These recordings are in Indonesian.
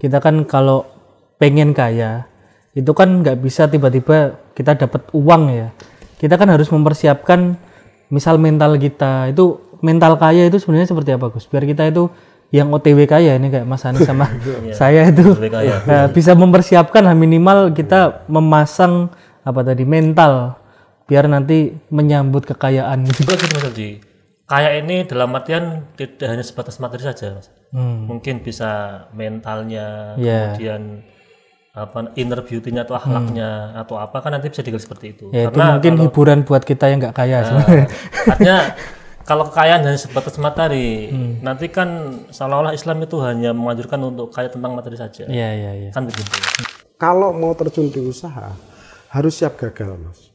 kita kan kalau pengen kaya itu kan nggak bisa tiba-tiba kita dapat uang ya. Kita kan harus mempersiapkan misal mental kita. Itu mental kaya itu sebenarnya seperti apa Gus? Biar kita itu yang OTW kaya ini kayak Mas Ani sama saya itu. Nah, bisa mempersiapkan minimal kita memasang apa tadi mental. Biar nanti menyambut kekayaan gitu Mas. Kaya ini dalam artian tidak hanya sebatas materi saja, Mas. Hmm. Mungkin bisa mentalnya, Iya. kemudian apa inner beauty-nya atau akhlaknya atau apa kan nanti bisa digali seperti itu. ya itu Karena mungkin hiburan buat kita yang nggak kaya sebenarnya artinya kalau kekayaan hanya sebatas materi, Hmm. nanti kan seolah-olah Islam itu hanya menganjurkan untuk kaya tentang materi saja. iya iya iya Kan begitu. Kalau mau terjun di usaha, harus siap gagal, Mas.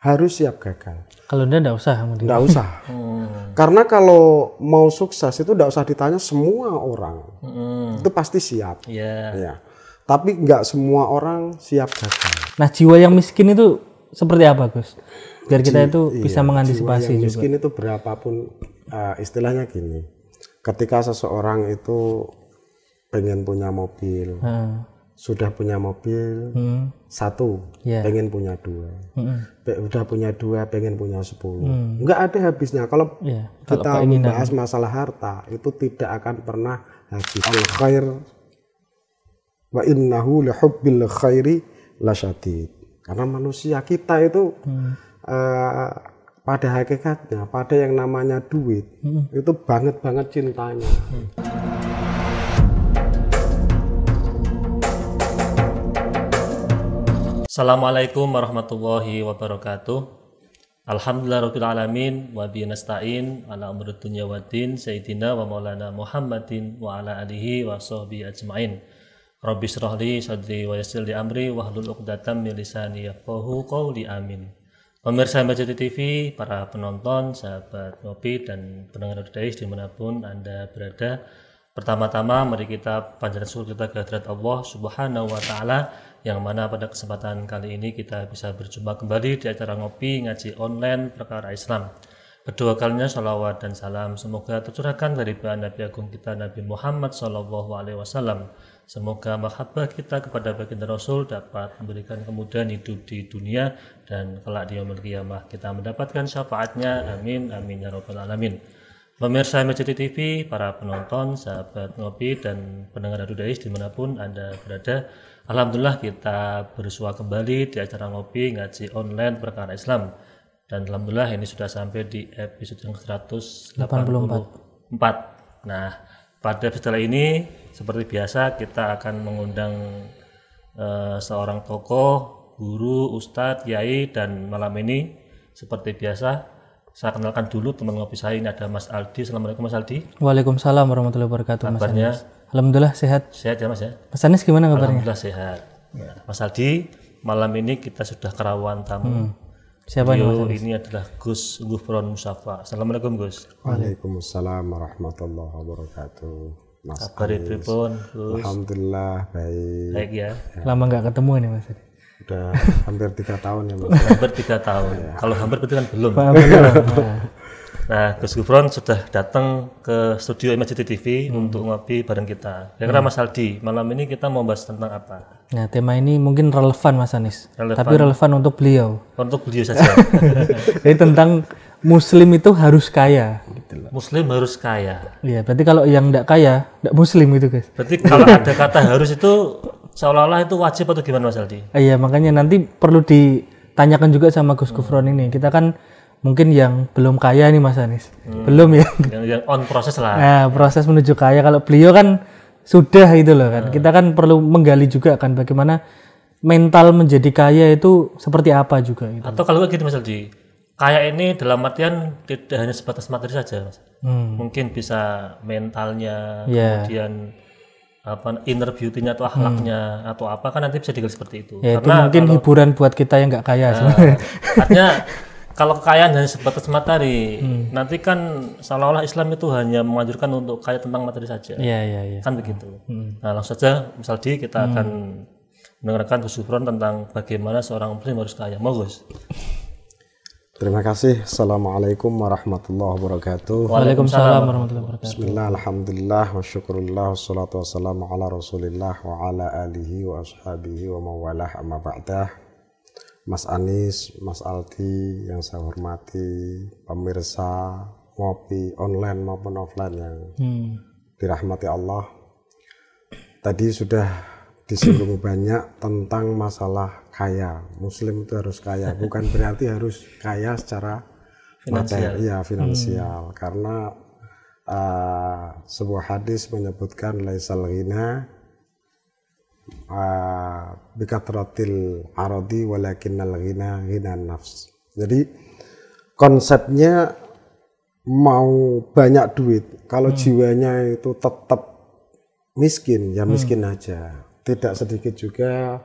Harus siap gagal. kalau dia nggak usah kemudian Nggak usah. Karena kalau mau sukses itu nggak usah ditanya semua orang. Hmm. Itu pasti siap. Ya. Ya. Tapi nggak semua orang siap gagal. nah jiwa yang miskin itu seperti apa Gus biar kita itu bisa Iya, mengantisipasi Yang juga miskin itu berapapun eh, istilahnya gini. Ketika seseorang itu pengen punya mobil, Nah, sudah punya mobil hmm, satu, Iya. pengen punya dua, hmm, Pe- udah punya dua, pengen punya sepuluh, nggak ada habisnya. Kalau kalau kita membahas masalah harta itu tidak akan pernah habis. Al khair wa innahu li hubbil khairi lasyadid. Karena manusia kita itu eh, pada hakikatnya pada yang namanya duit itu banget banget cintanya. Assalamualaikum warahmatullahi wabarakatuh. Alhamdulillahirabbil alamin wa bihi nasta'in ala umuri dunya waddin sayyidina wa maulana Muhammadin wa ala alihi wa sahbihi ajmain. Rabbi shrah li sadri wa yassir li amri wahlul 'uqdatam min lisani yafqahu qawli amin. Pemirsa Majid TV, para penonton, sahabat ngopi dan pendengar Dais di mana pun Anda berada, Pertama-tama mari kita panjatkan syukur kita ke hadirat Allah Subhanahu wa taala yang mana pada kesempatan kali ini kita bisa berjumpa kembali di acara ngopi ngaji online perkara Islam. Kedua kalinya salawat dan salam semoga tercurahkan dari Nabi Agung kita Nabi Muhammad Sallallahu Alaihi Wasallam. Semoga mahabbah kita kepada baginda Rasul dapat memberikan kemudahan hidup di dunia dan kelak di yaumul kita mendapatkan syafaatnya. Amin amin ya rabbal alamin. Pemirsa MCT TV, para penonton, sahabat ngopi, dan pendengar Adu Dais di mana pun Anda berada, Alhamdulillah kita bersua kembali di acara ngopi ngaji online perkara Islam. Dan Alhamdulillah ini sudah sampai di episode yang 184. Nah, pada episode ini seperti biasa kita akan mengundang eh, seorang tokoh, guru, ustadz, kiai, dan malam ini seperti biasa saya kenalkan dulu teman ngopi saya ini ada Mas Aldi. Assalamualaikum Mas Aldi. Waalaikumsalam warahmatullahi wabarakatuh Mas Kabarnya Anis. Alhamdulillah sehat sehat ya Mas ya? Mas Anis gimana kabarnya Alhamdulillah sehat. Nah, Mas Aldi, malam ini kita sudah kerawan tamu. siapa nih Mas Beliau ini adalah Gus Gufron Musafa. Assalamualaikum Gus. Waalaikumsalam warahmatullahi wabarakatuh. Mas Kabar Gus? Alhamdulillah baik. Baik ya. lama nggak ketemu nih Mas Anis. Udah hampir tiga tahun ya Mas. Hampir tiga tahun. Kalau hampir berarti kan belum. Nah, Nah, Gus Gufron sudah datang ke studio MCT TV untuk ngopi bareng kita. Kira-kira Mas Aldi, malam ini kita mau bahas tentang apa? Nah, tema ini mungkin relevan Mas Anis. Relevan. Tapi relevan untuk beliau. Untuk beliau saja. Jadi tentang muslim itu harus kaya gitu loh. Muslim harus kaya. Iya, berarti kalau yang enggak kaya, enggak muslim gitu, guys. Berarti kalau ada kata harus itu seolah-olah itu wajib atau gimana Mas Aldi? Ah, Iya, makanya nanti perlu ditanyakan juga sama Gus Gufron ini. Kita kan mungkin yang belum kaya nih Mas Anis. Belum ya. Yang, yang on proses lah. Nah, proses menuju kaya kalau beliau kan sudah itu loh kan. Kita kan perlu menggali juga kan bagaimana mental menjadi kaya itu seperti apa juga gitu. Atau kalau gitu Mas Aldi, kaya ini dalam artian tidak hanya sebatas materi saja Mas. Hmm. Mungkin bisa mentalnya, Iya. kemudian apa inner beauty-nya atau akhlaknya atau apa kan nanti bisa digali seperti itu. Ya itu Karena mungkin hiburan buat kita yang nggak kaya Nah. artinya kalau kekayaan hanya sebatas materi, Hmm. nanti kan seolah-olah Islam itu hanya menganjurkan untuk kaya tentang materi saja. Iya, iya, iya. Kan begitu. Nah, langsung saja misal di kita akan mendengarkan Gufron tentang bagaimana seorang muslim harus kaya. Mau Gus? Terima kasih. Assalamualaikum warahmatullahi wabarakatuh. Waalaikumsalam warahmatullahi wabarakatuh. Bismillah, alhamdulillah, wa syukurillah, wassalatu wassalamu ala rasulillah wa ala alihi wa ashabihi wa mawalah amma ba'dah. Mas Anis, Mas Aldi yang saya hormati, pemirsa ngopi online maupun offline yang Hmm. dirahmati Allah. Tadi sudah disinggung banyak tentang masalah kaya. Muslim itu harus kaya, bukan berarti harus kaya secara materi, ya finansial. Karena uh, sebuah hadis menyebutkan laisal ghina uh, bikatratil aradi walakinnal ghina ghina nafs. Jadi konsepnya mau banyak duit, kalau jiwanya itu tetap miskin, ya miskin aja. Tidak sedikit juga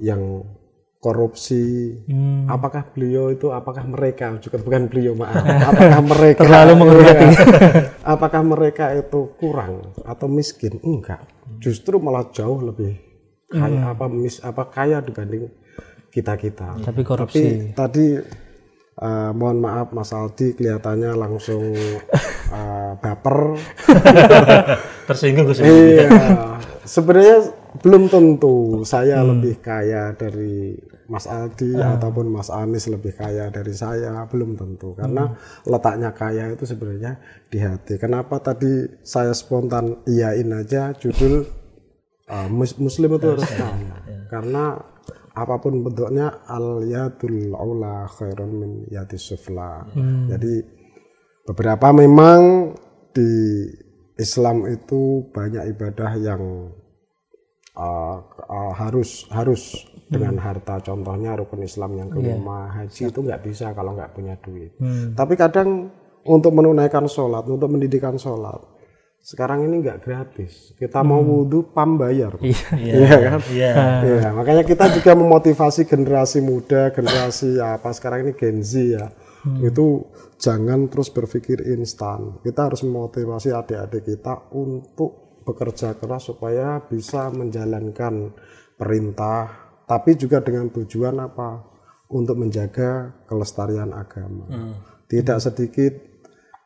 yang korupsi. Hmm. Apakah beliau itu, apakah mereka juga bukan beliau maaf, apakah mereka Terlalu menghormati. Iya. apakah mereka itu kurang atau miskin? Enggak, justru malah jauh lebih kaya apa mis apa kaya dibanding kita kita. Tapi korupsi. Tapi tadi eh, mohon maaf Mas Aldi kelihatannya langsung eh, baper. Tersinggung iya. Sebenarnya belum tentu. Saya lebih kaya dari Mas Aldi ataupun Mas Anies lebih kaya dari saya, belum tentu. Karena letaknya kaya itu sebenarnya di hati. Kenapa tadi saya spontan iyain aja? Judul uh, mus- muslim itu harus kaya. Karena apa pun bentuknya al yadul aula khairun min yadis sufla. Jadi beberapa memang di Islam itu banyak ibadah yang uh, uh, harus harus dengan harta. Contohnya rukun Islam yang kelima haji itu nggak bisa kalau nggak punya duit. Tapi kadang untuk menunaikan sholat, untuk mendidikan sholat, sekarang ini nggak gratis. Kita mau wudhu pam bayar. Iya kan? Iya. Iya, makanya kita juga memotivasi generasi muda, generasi apa sekarang ini Gen Z ya. Itu jangan terus berpikir instan. Kita harus memotivasi adik-adik kita untuk bekerja keras supaya bisa menjalankan perintah, tapi juga dengan tujuan apa? Untuk menjaga kelestarian agama. Tidak sedikit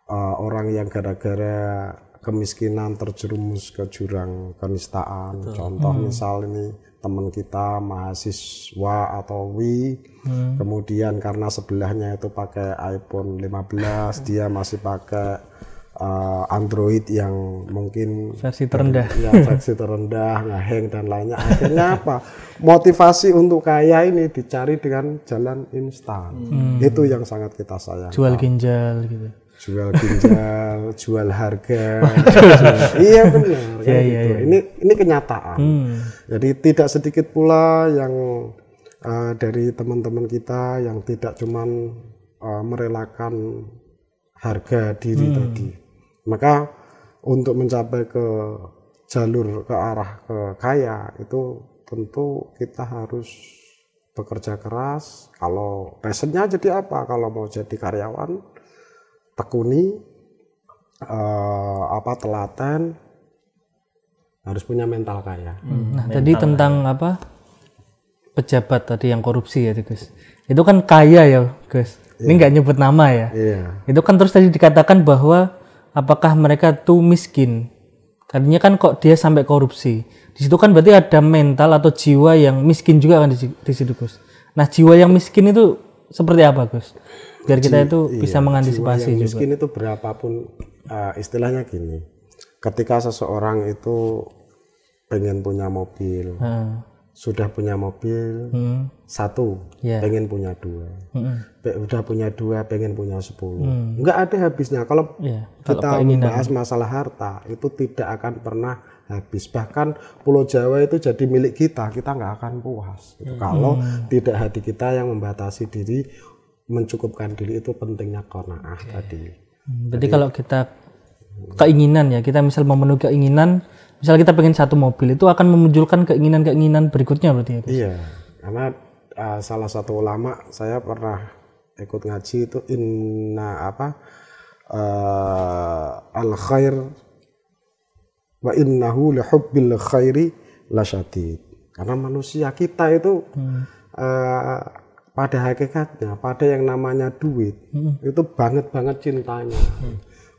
uh, orang yang gara-gara kemiskinan terjerumus ke jurang kenistaan. Contoh misal ini teman kita mahasiswa atau wi, kemudian karena sebelahnya itu pakai iPhone 15, dia masih pakai uh, Android yang mungkin Versi terendah. ya versi terendah, ngeheng dan lainnya. Akhirnya apa? Motivasi untuk kaya ini dicari dengan jalan instan. Itu yang sangat kita sayang Jual ginjal gitu. jual ginjal, jual harga. jual- iya benar kan gitu. Ini ini kenyataan. Jadi tidak sedikit pula yang uh, dari teman-teman kita yang tidak cuman uh, merelakan harga diri tadi. Maka untuk mencapai ke jalur ke arah ke kaya itu tentu kita harus bekerja keras. Kalau passionnya jadi apa? Kalau mau jadi karyawan tekuni eh, apa telaten harus punya mental kaya. Nah, tadi tentang apa? Pejabat tadi yang korupsi ya, Gus. Itu kan kaya ya, Gus. Ini nggak nyebut nama ya. Iya. Itu kan terus tadi dikatakan bahwa apakah mereka tuh miskin? Artinya kan kok dia sampai korupsi. Di situ kan berarti ada mental atau jiwa yang miskin juga kan di, si- di situ, Gus. Nah, jiwa yang miskin itu seperti apa, Gus? Biar kita itu bisa mengantisipasi Iya, Yang juga. miskin itu berapapun eh, istilahnya gini. Ketika seseorang itu pengen punya mobil, Heeh. Sudah punya mobil Hmm. satu, Iya. pengen punya dua. Pe- udah punya dua, pengen punya sepuluh, nggak ada habisnya. Kalau. Kalau kita membahas masalah harta itu tidak akan pernah habis bahkan Pulau Jawa itu jadi milik kita kita nggak akan puas gitu. kalau tidak hati kita yang membatasi diri mencukupkan diri itu pentingnya qanaah tadi Hmm, Berarti kalau kita keinginan ya, kita misal memenuhi keinginan, misal kita pengen satu mobil, itu akan memunculkan keinginan-keinginan berikutnya berarti ya. Gus? iya karena uh, salah satu ulama saya pernah ikut ngaji itu inna apa uh, al khair wa innahu li hubbil khairi lasyadid karena manusia kita itu eh, pada hakikatnya pada yang namanya duit itu banget banget cintanya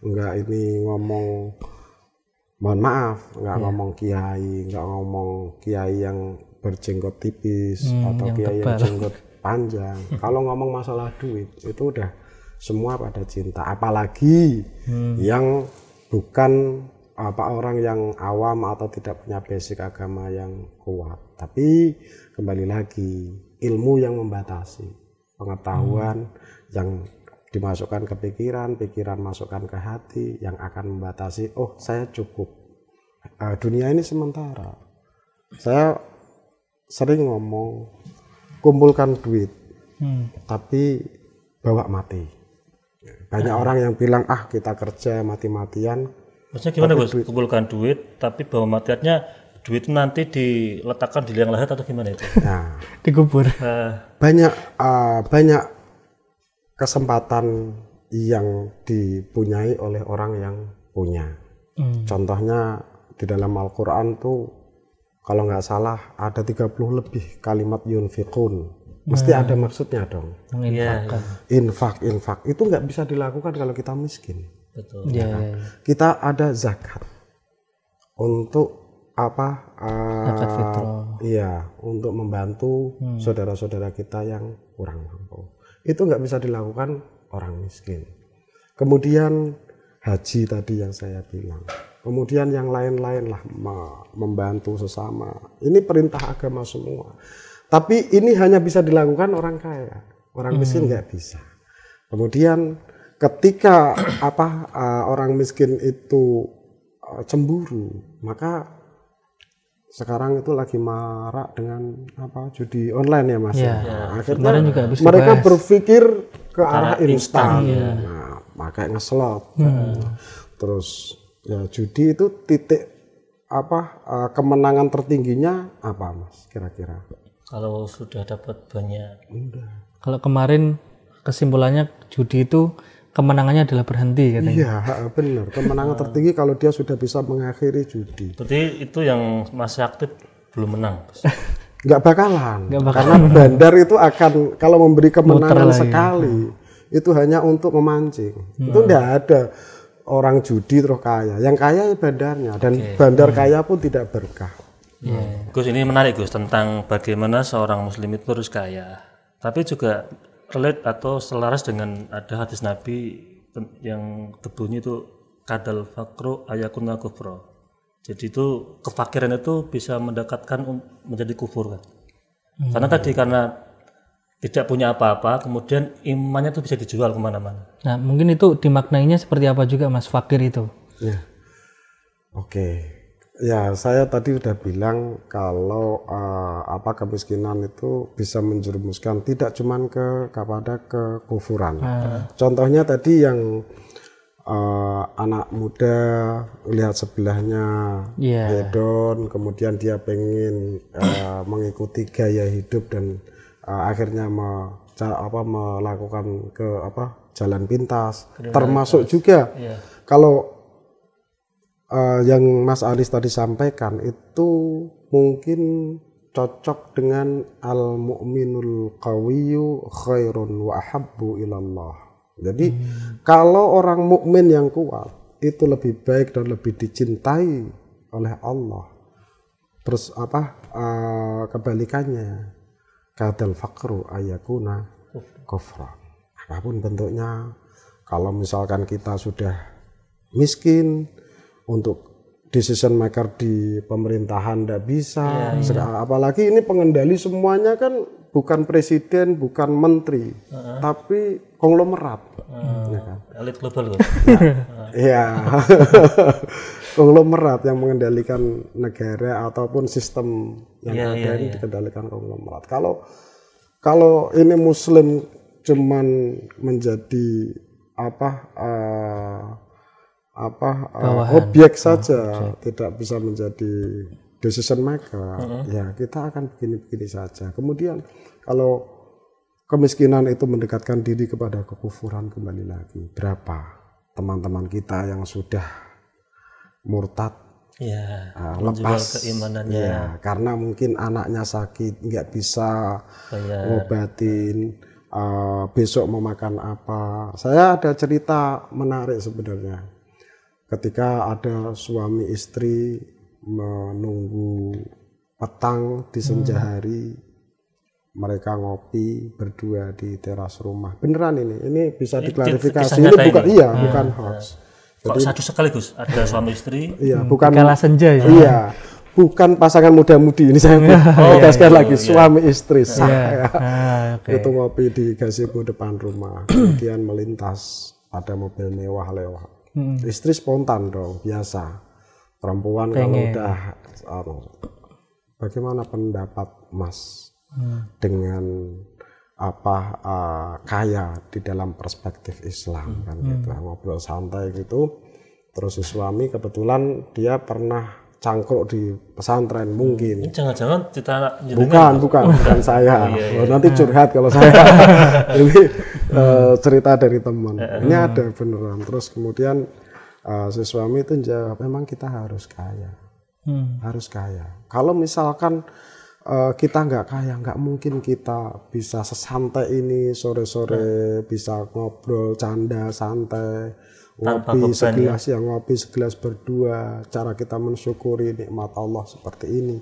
enggak ini ngomong mohon maaf enggak ngomong kiai enggak ngomong kiai yang berjenggot tipis atau kiai yang jenggot panjang. Kalau ngomong masalah duit itu udah semua pada cinta. Apalagi yang bukan apa orang yang awam atau tidak punya basic agama yang kuat. Tapi kembali lagi ilmu yang membatasi pengetahuan yang dimasukkan ke pikiran pikiran masukkan ke hati yang akan membatasi oh saya cukup Eh, dunia ini sementara saya sering ngomong kumpulkan duit Hmm. tapi bawa mati banyak orang yang bilang ah kita kerja mati-matian Maksudnya gimana Gus? Kumpulkan duit tapi bawa matiatnya duit nanti diletakkan di liang lahat atau gimana itu? nah Dikubur. Eh, banyak uh, banyak kesempatan yang dipunyai oleh orang yang punya. Hmm. Contohnya di dalam Al-Quran tuh kalau nggak salah ada 30 lebih kalimat yunfikun. Mesti ada maksudnya dong. Menginfakkan. Infak, infak itu nggak bisa dilakukan kalau kita miskin. betul. Iya, iya, iya. Kita ada zakat untuk apa? uh, Zakat fitrah. Iya, untuk membantu saudara-saudara kita yang kurang mampu. Itu nggak bisa dilakukan orang miskin. Kemudian haji tadi yang saya bilang. Kemudian yang lain-lain lah me- membantu sesama. Ini perintah agama semua. Tapi ini hanya bisa dilakukan orang kaya. Orang miskin nggak bisa. Kemudian ketika apa uh, orang miskin itu uh, cemburu, maka sekarang itu lagi marak dengan apa judi online ya mas. Iya. Nah, akhirnya Kemarin juga habis mereka dibahas. berpikir ke arah instan. iya. Nah, pakai ngeslot. Hmm. Terus ya judi itu titik apa uh, kemenangan tertingginya apa mas kira-kira? Kalau sudah dapat banyak Kalau kemarin kesimpulannya judi itu kemenangannya adalah berhenti katanya. Iya benar kemenangan tertinggi kalau dia sudah bisa mengakhiri judi. Berarti itu yang masih aktif belum menang. Gus. nggak bakalan Nggak karena bandar itu akan kalau memberi kemenangan sekali itu hanya untuk memancing Hmm. itu nggak ada orang judi terus kaya yang kaya ya bandarnya dan bandar Hmm. kaya pun tidak berkah Iya. Gus ini menarik Gus tentang bagaimana seorang muslim itu harus kaya. Tapi juga relate atau selaras dengan ada hadis Nabi yang terbunyi itu kadal fakro ayakuna kufro. Jadi itu kefakiran itu bisa mendekatkan um- menjadi kufur kan. Karena tadi karena tidak punya apa-apa, kemudian imannya itu bisa dijual ke mana-mana. Nah, mungkin itu dimaknainya seperti apa juga Mas fakir itu? ya oke ya saya tadi udah bilang kalau eh, apa kemiskinan itu bisa menjerumuskan tidak cuman ke kepada kekufuran. Contohnya tadi yang eh, anak muda lihat sebelahnya Iya. hedon kemudian dia pengen eh, mengikuti gaya hidup dan eh, akhirnya me- apa melakukan ke apa jalan pintas. Termasuk juga kalau eh, yang Mas Aris tadi sampaikan itu mungkin cocok dengan al mu'minul qawiyyu khairun wa ahabbu ilallah. Jadi kalau orang mukmin yang kuat itu lebih baik dan lebih dicintai oleh Allah. Terus apa eh, kebalikannya kadal fakru ayakuna kufra. Apa pun bentuknya kalau misalkan kita sudah miskin untuk decision maker di pemerintahan tidak bisa Seka- apalagi ini pengendali semuanya kan bukan presiden bukan menteri tapi konglomerat ya kan? Elit global. Iya. konglomerat yang mengendalikan negara ataupun sistem yang Iya, ada iya, ini dikendalikan konglomerat. Kalau kalau ini muslim cuman menjadi apa eh, apa eh, objek saja, tidak bisa menjadi decision maker, ya kita akan begini-begini saja. Kemudian kalau kemiskinan itu mendekatkan diri kepada kekufuran kembali lagi. Berapa teman-teman kita yang sudah murtad Iya. Nah, menjual lepas keimanannya. Iya, karena mungkin anaknya sakit nggak bisa Bayar. ngobatin eh, besok mau makan apa saya ada cerita menarik sebenarnya ketika ada suami istri menunggu petang di senja hari mereka ngopi berdua di teras rumah beneran ini ini bisa diklarifikasi ini bukan ini? iya bukan hoax Kok satu sekaligus ada suami istri. iya bukan Kala senja ya. Iya, bukan pasangan muda-mudi ini saya tegaskan lagi suami istri sah ya. Ah, oke. Itu ngopi di gazebo depan rumah, kemudian melintas ada mobil mewah lewat. Istri spontan dong, biasa. Perempuan kalau udah anu, bagaimana pendapat Mas dengan apa eh, kaya di dalam perspektif Islam kan gitu. Ngobrol santai gitu. Terus suami kebetulan dia pernah cangkruk di pesantren mungkin. Jangan-jangan cerita jenengan. bukan bukan bukan saya. Oh, nanti curhat kalau saya. Ini eh, cerita dari teman. Ini ada beneran. Terus kemudian eh, si suami itu jawab memang kita harus kaya? Hmm. harus kaya. Kalau misalkan eh, kita nggak kaya, nggak mungkin kita bisa sesantai ini sore-sore bisa ngobrol, canda, santai, ngopi segelas ya. ngopi segelas berdua. Cara kita mensyukuri nikmat Allah seperti ini.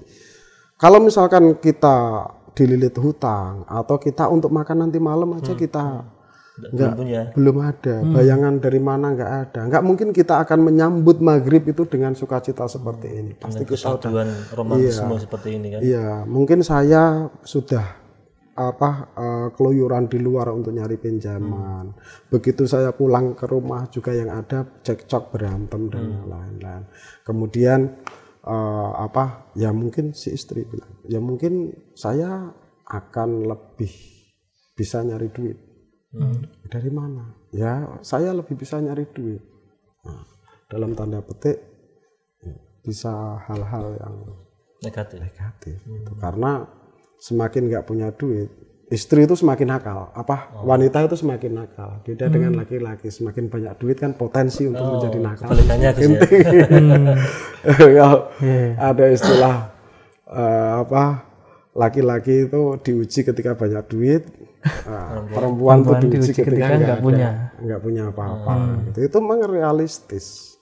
Kalau misalkan kita dililit hutang atau kita untuk makan nanti malam aja kita Belum punya. belum ada. Bayangan dari mana nggak ada. Nggak mungkin kita akan menyambut maghrib itu dengan sukacita seperti ini. Pasti kita udah Tujuan romantisme seperti ini kan. iya mungkin saya sudah apa eh, keluyuran di luar untuk nyari pinjaman begitu saya pulang ke rumah juga yang ada cekcok berantem dan yang lain-lain kemudian eh, apa ya mungkin si istri bilang ya mungkin saya akan lebih bisa nyari duit dari mana? Ya, saya lebih bisa nyari duit. Nah, dalam tanda petik ya, bisa hal-hal yang Negatif. negatif. gitu. Karena semakin nggak punya duit, istri itu semakin nakal. Apa wanita itu semakin nakal. Beda dengan laki-laki, semakin banyak duit kan potensi untuk menjadi nakal. Kebalikannya ya. Kalau ada istilah eh, apa laki-laki itu diuji ketika banyak duit, nah, perempuan, itu diuji, diuji ketika, ketika nggak punya. nggak punya apa-apa. Gitu. Itu memang realistis.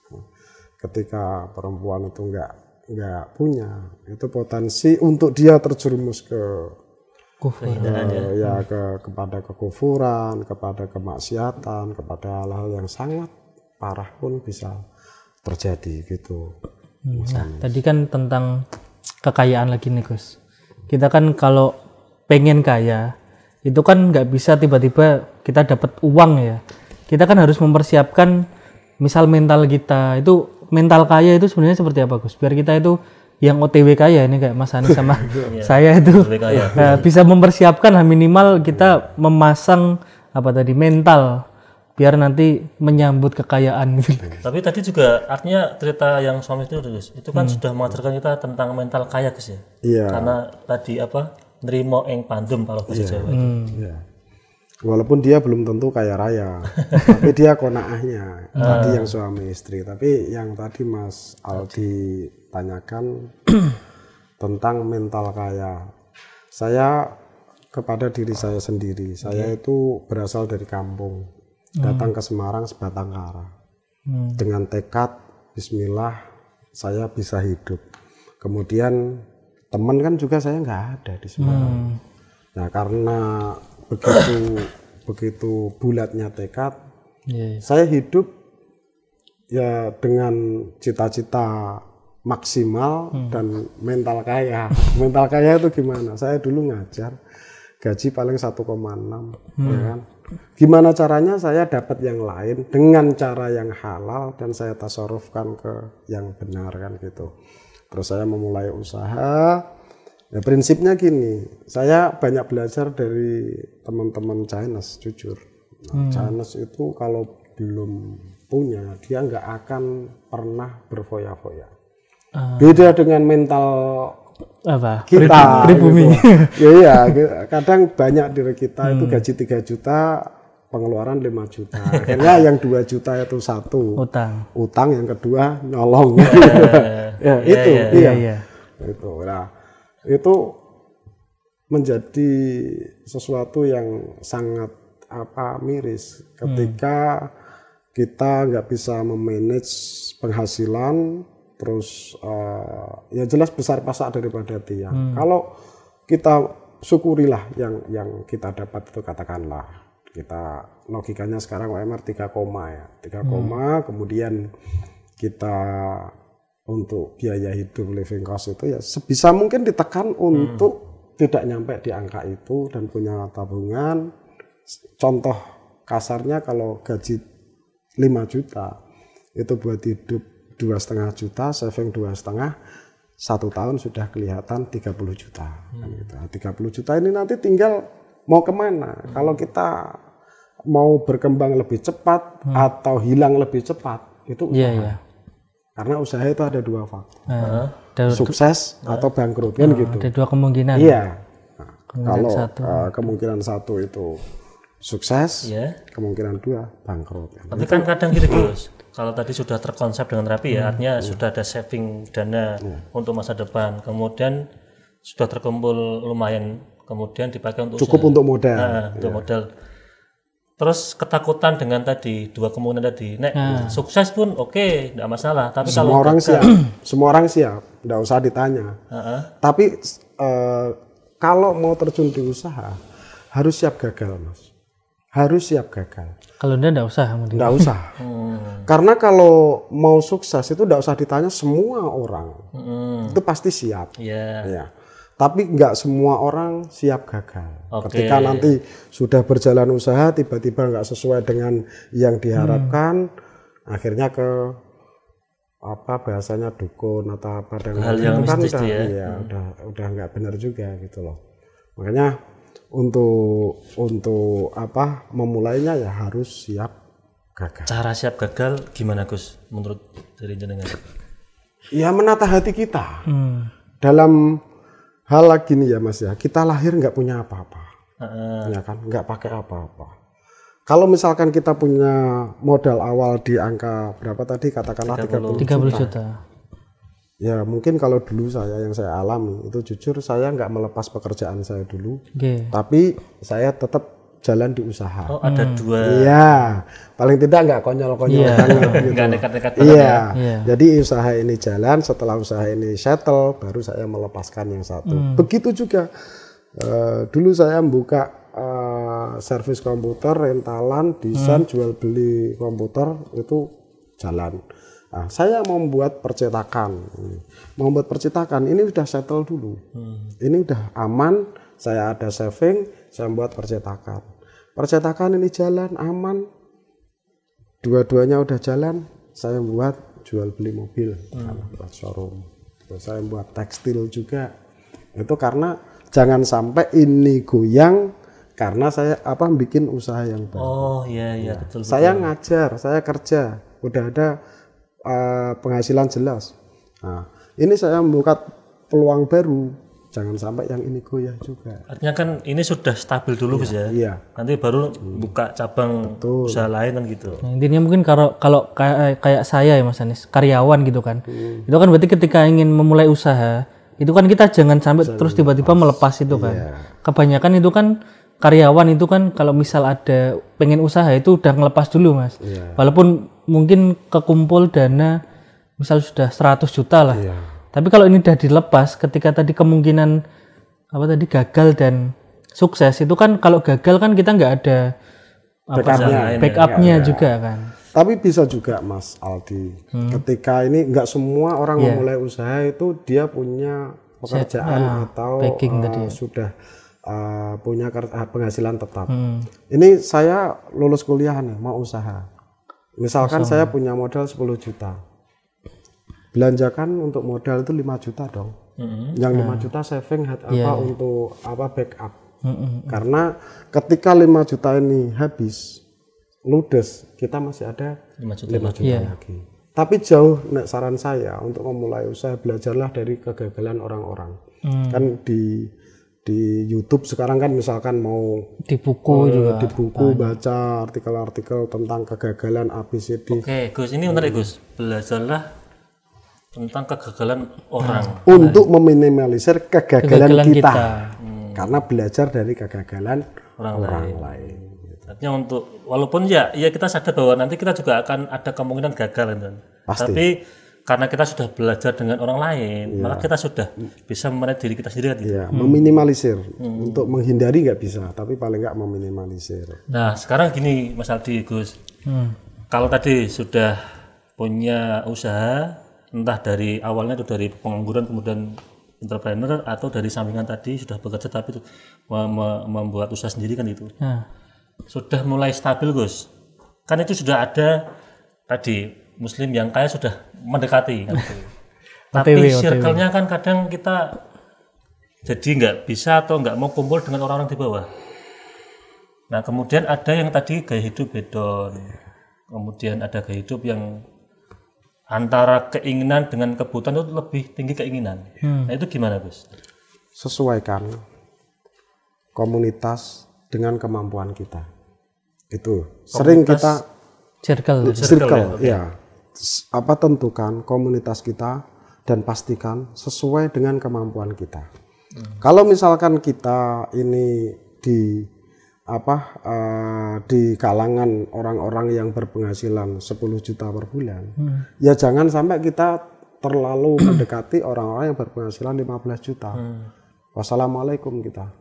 Ketika perempuan itu nggak nggak punya, itu potensi untuk dia terjerumus ke Kufur. eh, ya ke kepada kekufuran, kepada kemaksiatan, kepada hal-hal yang sangat parah pun bisa terjadi gitu. Nah, tadi kan tentang kekayaan lagi nih Gus. Kita kan kalau pengen kaya, itu kan nggak bisa tiba-tiba kita dapat uang ya. Kita kan harus mempersiapkan misal mental kita itu mental kaya itu sebenarnya seperti apa Gus? Biar kita itu yang OTW kaya ini kayak Mas Ani sama saya itu eh, bisa mempersiapkan lah minimal kita memasang apa tadi mental biar nanti menyambut kekayaan gitu. Tapi tadi juga artinya cerita yang suami itu Gus, itu kan sudah mengajarkan kita tentang mental kaya Gus ya. Iya. Karena tadi apa? Nerimo eng pandem kalau bahasa Jawa itu. Ya. Walaupun dia belum tentu kaya raya, tapi dia konaahnya tadi yang suami istri. Tapi yang tadi Mas Aldi tanyakan tentang mental kaya, saya kepada diri saya sendiri, saya itu berasal dari kampung, datang ke Semarang sebatang kara, dengan tekad Bismillah saya bisa hidup. Kemudian teman kan juga saya nggak ada di Semarang. Nah karena begitu begitu bulatnya tekad, Iya, iya. saya hidup ya dengan cita-cita maksimal dan mental kaya. mental kaya itu gimana? Saya dulu ngajar gaji paling 1,6 ya kan. Gimana caranya saya dapat yang lain dengan cara yang halal dan saya tasarufkan ke yang benar kan gitu. Terus saya memulai usaha. Ya prinsipnya gini, saya banyak belajar dari teman-teman Chinese jujur. Nah, Chinese itu kalau belum punya, dia nggak akan pernah berfoya-foya. Beda dengan mental Apa? kita Pribumi. gitu. ya iya kadang banyak dari kita itu gaji 3 juta pengeluaran 5 juta. Akhirnya yang 2 juta itu satu utang utang, yang kedua nyolong. ya, itu, iya iya. iya Itu. Nah, itu menjadi sesuatu yang sangat apa miris. Ketika kita nggak bisa memanage penghasilan terus eh, ya jelas besar pasak daripada tiang. Kalau kita syukurilah yang yang kita dapat itu katakanlah. Kita logikanya sekarang UMR 3 koma ya. 3 koma kemudian kita untuk biaya hidup living cost itu ya sebisa mungkin ditekan untuk tidak nyampe di angka itu dan punya tabungan contoh kasarnya kalau gaji 5 juta itu buat hidup dua setengah juta saving dua setengah satu tahun sudah kelihatan 30 juta. Kan gitu. Nah, 30 juta ini nanti tinggal mau ke mana? Kalau kita mau berkembang lebih cepat atau hilang lebih cepat itu usaha. iya iya karena usaha itu ada dua faktor ada, sukses atau bangkrut kan gitu ada dua kemungkinan iya Nah, Kemungkinan kalau satu. eh, kemungkinan satu itu sukses Ya. kemungkinan dua bangkrut kan. Tapi kan kadang gitu Gus. Kalau tadi sudah terkonsep dengan rapi Hmm. ya, artinya sudah ada saving dana untuk masa depan. Kemudian sudah terkumpul lumayan, kemudian dipakai untuk cukup usaha. untuk modal Nah, untuk modal. Terus ketakutan dengan tadi dua kemungkinan tadi. Nek sukses pun oke, tidak masalah. Tapi semua kalau orang siap semua orang siap nggak usah ditanya Heeh. tapi eh, kalau mau terjun di usaha harus siap gagal mas harus siap gagal kalau anda enggak usah mungkin nggak usah Hmm. karena kalau mau sukses itu nggak usah ditanya semua orang Hmm. itu pasti siap Ya. ya tapi nggak semua orang siap gagal Oke. ketika nanti sudah berjalan usaha tiba-tiba nggak sesuai dengan yang diharapkan akhirnya ke apa bahasanya dukun atau apa dan Hal yang itu kan mistis udah itu ya. iya, udah udah nggak benar juga gitu loh makanya untuk untuk apa memulainya ya harus siap gagal Cara siap gagal gimana Gus menurut dari jenengan? ya menata hati kita Hmm. dalam hal gini ya mas ya. Kita lahir nggak punya apa-apa Heeh. ya kan? Nggak pakai apa-apa. Kalau misalkan kita punya modal awal di angka berapa tadi? Katakanlah 30, 30 juta. Ya mungkin kalau dulu saya yang saya alami itu jujur saya nggak melepas pekerjaan saya dulu. Oke. tapi saya tetap jalan di usaha Oh ada dua, iya paling tidak nggak konyol-konyol Iya. banget gitu. nggak nekat-nekat banget Iya. ya. Iya. Jadi usaha ini jalan, setelah usaha ini settle, baru saya melepaskan yang satu. Begitu juga eh, dulu saya membuka eh, servis komputer, rentalan, desain, jual beli komputer itu jalan. Nah, saya mau membuat percetakan, mau membuat percetakan ini sudah settle dulu. Ini udah aman, saya ada saving, saya membuat percetakan. Percetakan ini jalan aman, dua-duanya udah jalan saya buat jual beli mobil. Buat showroom. Terus saya buat tekstil juga. Itu karena jangan sampai ini goyang karena saya apa bikin usaha yang baru. Oh iya iya betul. saya ngajar saya kerja. Udah ada uh, penghasilan jelas. Nah ini saya membuka peluang baru jangan sampai yang ini goyah juga Artinya kan ini sudah stabil dulu Gus ya. iya Nanti baru buka cabang usaha lain kan gitu. Nah, intinya mungkin kalau kalau kayak kayak saya ya Mas Anis, karyawan gitu kan. Itu kan berarti ketika ingin memulai usaha, itu kan kita jangan sampai terus tiba-tiba melepas itu kan. Kebanyakan itu kan karyawan itu kan kalau misal ada pengen usaha itu udah ngelepas dulu Mas. Walaupun mungkin kekumpul dana misal sudah 100 juta lah. Tapi kalau ini udah dilepas ketika tadi kemungkinan apa tadi gagal dan sukses itu kan kalau gagal kan kita nggak ada Backupnya. backupnya juga kan Tapi bisa juga Mas Aldi, ketika ini nggak semua orang memulai usaha itu dia punya pekerjaan atau backing eh, tadi ya. sudah eh, punya penghasilan tetap. Hmm. Ini saya lulus kuliah nih, mau usaha. Misalkan saya punya modal 10 juta. Belanjakan untuk modal itu 5 juta dong. Yang 5 juta saving hat- apa untuk apa backup. Mm-mm. Karena ketika 5 juta ini habis ludes, kita masih ada 5 juta 5 juta Iya. lagi. Tapi jauh nek saran saya untuk memulai usaha belajarlah dari kegagalan orang-orang. Hmm. Kan di di YouTube sekarang kan misalkan mau di buku eh, juga di buku baca artikel-artikel tentang kegagalan ABCD Oke, Gus, ini menarik Gus. Belajarlah tentang kegagalan orang. untuk meminimalisir kegagalan, Kegagalan kita, kita. karena belajar dari kegagalan orang, lain. Artinya untuk walaupun ya ya kita sadar bahwa nanti kita juga akan ada kemungkinan gagal kan. Pasti. Tapi karena kita sudah belajar dengan orang lain, maka kita sudah bisa memanage diri kita sendiri kan. gitu. Ya, meminimalisir untuk menghindari nggak bisa, tapi paling nggak meminimalisir. Nah, sekarang gini Mas Aldi Gus. Hmm. Kalau tadi sudah punya usaha entah dari awalnya itu dari pengangguran kemudian entrepreneur atau dari sampingan tadi sudah bekerja tapi itu me- me- membuat usaha sendiri kan itu. Nah, sudah mulai stabil Gus kan itu sudah ada tadi muslim yang kaya sudah mendekati kan itu. tapi circle-nya kan kadang kita jadi nggak bisa atau nggak mau kumpul dengan orang-orang di bawah nah kemudian ada yang tadi gaya hidup hedon kemudian ada gaya hidup yang antara keinginan dengan kebutuhan itu lebih tinggi keinginan. Nah itu gimana Gus? Sesuaikan komunitas dengan kemampuan kita. Itu. Sering kita circle. Circle, ya. S- Apa tentukan komunitas kita dan pastikan sesuai dengan kemampuan kita. Kalau misalkan kita ini di apa eh, di kalangan orang-orang yang berpenghasilan 10 juta per bulan, ya jangan sampai kita terlalu mendekati orang-orang yang berpenghasilan 15 juta. Wassalamualaikum kita.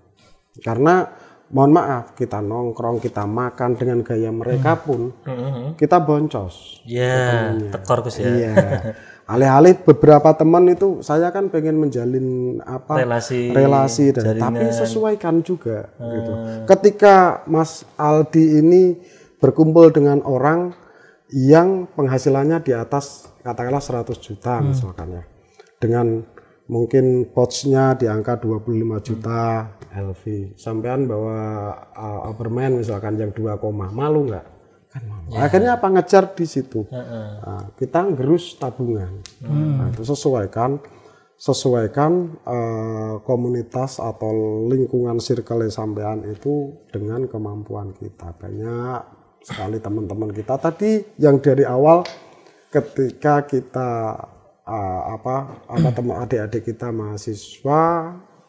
Karena mohon maaf kita nongkrong, kita makan dengan gaya mereka pun kita boncos. ya tekor Gus ya Iya. Alih-alih beberapa teman itu saya kan pengen menjalin apa relasi relasi dan tapi sesuaikan juga gitu. Ketika Mas Aldi ini berkumpul dengan orang yang penghasilannya di atas katakanlah 100 juta misalkan ya. Dengan mungkin pouchnya di angka 25 juta LV. Sampean bawa uh, Overman misalkan yang 2, malu nggak? Kan malu. Akhirnya apa ngejar di situ. Nah, kita gerus tabungan. Nah, itu sesuaikan sesuaikan eh, komunitas atau lingkungan circle sampean itu dengan kemampuan kita. Banyak sekali teman-teman kita tadi yang dari awal ketika kita eh, apa apa teman adik-adik kita mahasiswa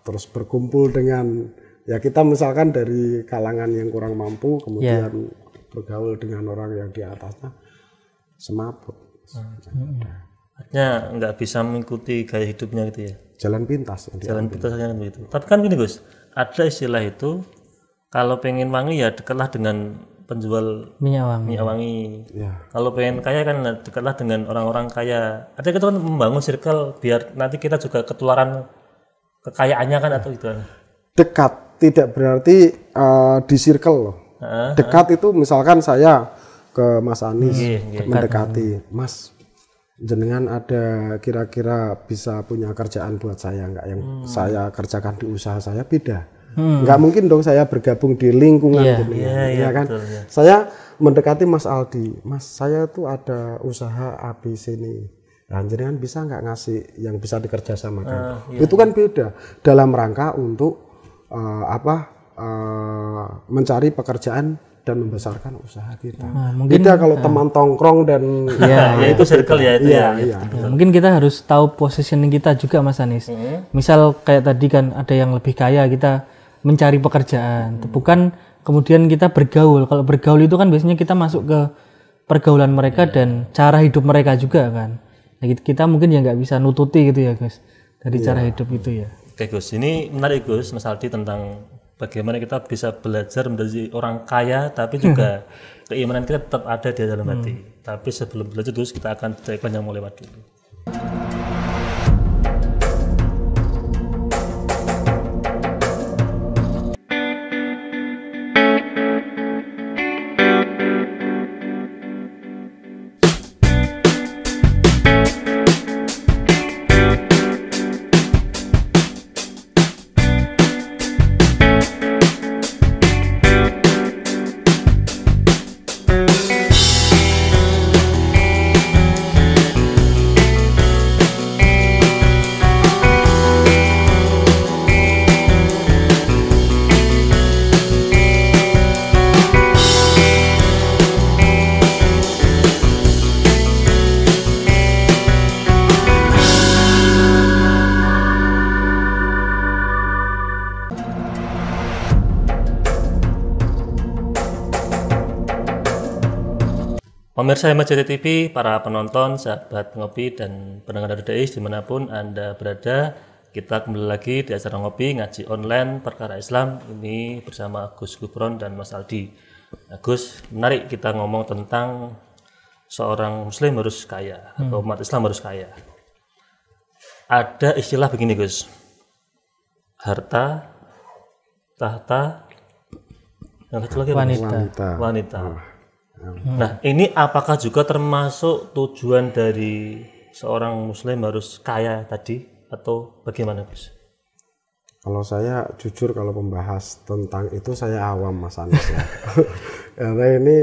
terus berkumpul dengan ya kita misalkan dari kalangan yang kurang mampu kemudian bergaul dengan orang yang di atasnya semaput Artinya nggak bisa mengikuti gaya hidupnya gitu ya. jalan pintas yang di- Jalan pintasnya kan begitu. Tapi kan gini Gus, ada istilah itu kalau pengen wangi ya dekatlah dengan penjual minyak wangi minyak wangi. ya Kalau pengen kaya kan dekatlah dengan orang-orang kaya. Ada kita kan membangun circle biar nanti kita juga ketularan kekayaannya kan atau itu kan. dekat tidak berarti eh, di circle loh Heeh. dekat itu misalkan saya ke Mas Anies Iya, iya. mendekati. Mas jenengan ada kira-kira bisa punya kerjaan buat saya nggak? Yang Hmm. saya kerjakan di usaha saya beda. Nggak mungkin dong saya bergabung di lingkungan Iya, jenengan, iya, iya, ya kan? betul, iya. saya mendekati Mas Aldi. Mas saya tuh ada usaha ABC nih. Nah, jenengan bisa nggak ngasih yang bisa dikerjasamakan Ah, iya, itu kan beda dalam rangka untuk eh, apa eh, mencari pekerjaan dan membesarkan usaha kita. Nah, mungkin Beda kalau teman tongkrong dan Ya, itu circle ya itu iya, ya. iya. Ya, mungkin kita harus tahu positioning kita juga Mas Anies. Misal kayak tadi kan ada yang lebih kaya kita mencari pekerjaan, bukan kemudian kita bergaul. Kalau bergaul itu kan biasanya kita masuk ke pergaulan mereka dan cara hidup mereka juga kan. Nah, gitu- kita mungkin ya nggak bisa nututi gitu ya guys dari cara hidup itu ya. Oke Gus, ini menarik Gus Mas Aldi tentang bagaimana kita bisa belajar menjadi orang kaya tapi juga keimanan kita tetap ada di dalam hati. Tapi sebelum belajar Gus kita akan cek yang mau lewat dulu. Pemirsa MCT TV, para penonton, sahabat ngopi dan pendengar dari DAIS di mana pun Anda berada, kita kembali lagi di acara ngopi ngaji online perkara Islam ini bersama Gus Gufron dan Mas Aldi. Nah, Gus, menarik kita ngomong tentang seorang Muslim harus kaya atau umat Islam harus kaya. Ada istilah begini Gus, harta, tahta, yang satu lagi apa? Wanita. wanita wanita. Nah, ini apakah juga termasuk tujuan dari seorang muslim harus kaya tadi atau bagaimana, Gus? kalau saya jujur kalau membahas tentang itu saya awam Mas Anis ya karena ini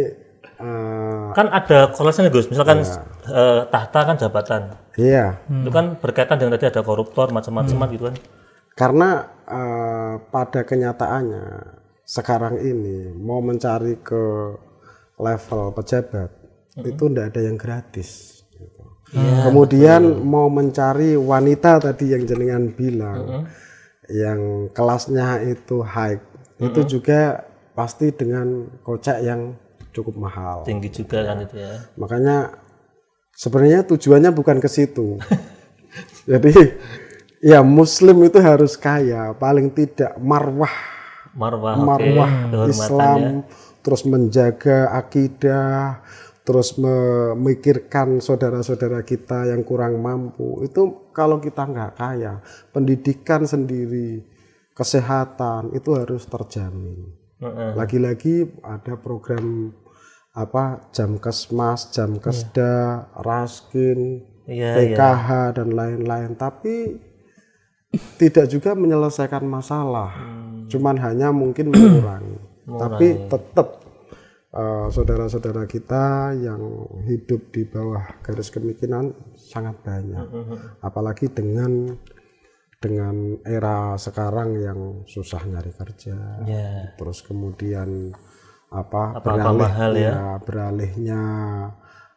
eh, Kan ada korelasinya, Gus. Misalkan eh, tahta kan jabatan. iya Itu kan berkaitan dengan tadi ada koruptor macam-macam gitu kan. karena eh, pada kenyataannya sekarang ini mau mencari ke level pejabat itu tidak ada yang gratis gitu. kemudian mau mencari wanita tadi yang jenengan bilang yang kelasnya itu high itu juga pasti dengan kocek yang cukup mahal. Tinggi juga kan itu ya. makanya sebenarnya tujuannya bukan ke situ. Jadi ya muslim itu harus kaya paling tidak marwah. Marwah, marwah Kehormatan Islam ya. Terus menjaga akidah terus memikirkan saudara-saudara kita yang kurang mampu. Itu kalau kita nggak kaya pendidikan sendiri kesehatan itu harus terjamin. Lagi-lagi ada program apa jam kesmas jam kesda raskin Iya, PKH dan lain-lain. Tapi tidak juga menyelesaikan masalah. Cuman hanya mungkin mengurangi tapi tetap eh, saudara-saudara kita yang hidup di bawah garis kemiskinan sangat banyak apalagi dengan dengan era sekarang yang susah nyari kerja Ya. terus kemudian apa Apa-apa mahal ya. ya, beralihnya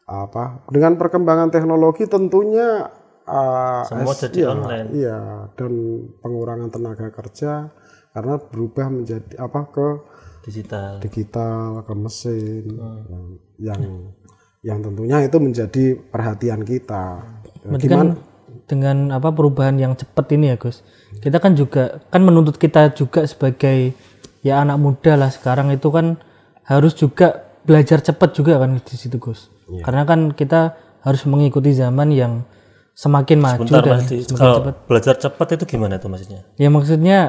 apa dengan perkembangan teknologi tentunya uh, Semua es- jadi iya, online. iya dan pengurangan tenaga kerja karena berubah menjadi apa ke Digital. digital ke mesin Hmm. yang yang tentunya itu menjadi perhatian kita Berarti kan dengan apa perubahan yang cepat ini ya Gus. Kita kan juga kan menuntut kita juga sebagai ya anak muda lah sekarang itu kan harus juga belajar cepat juga kan di situ Gus. Iya. Karena kan kita harus mengikuti zaman yang semakin maju Bentar, dan Mas semakin Kalau cepat. belajar cepat itu gimana tuh maksudnya? Ya maksudnya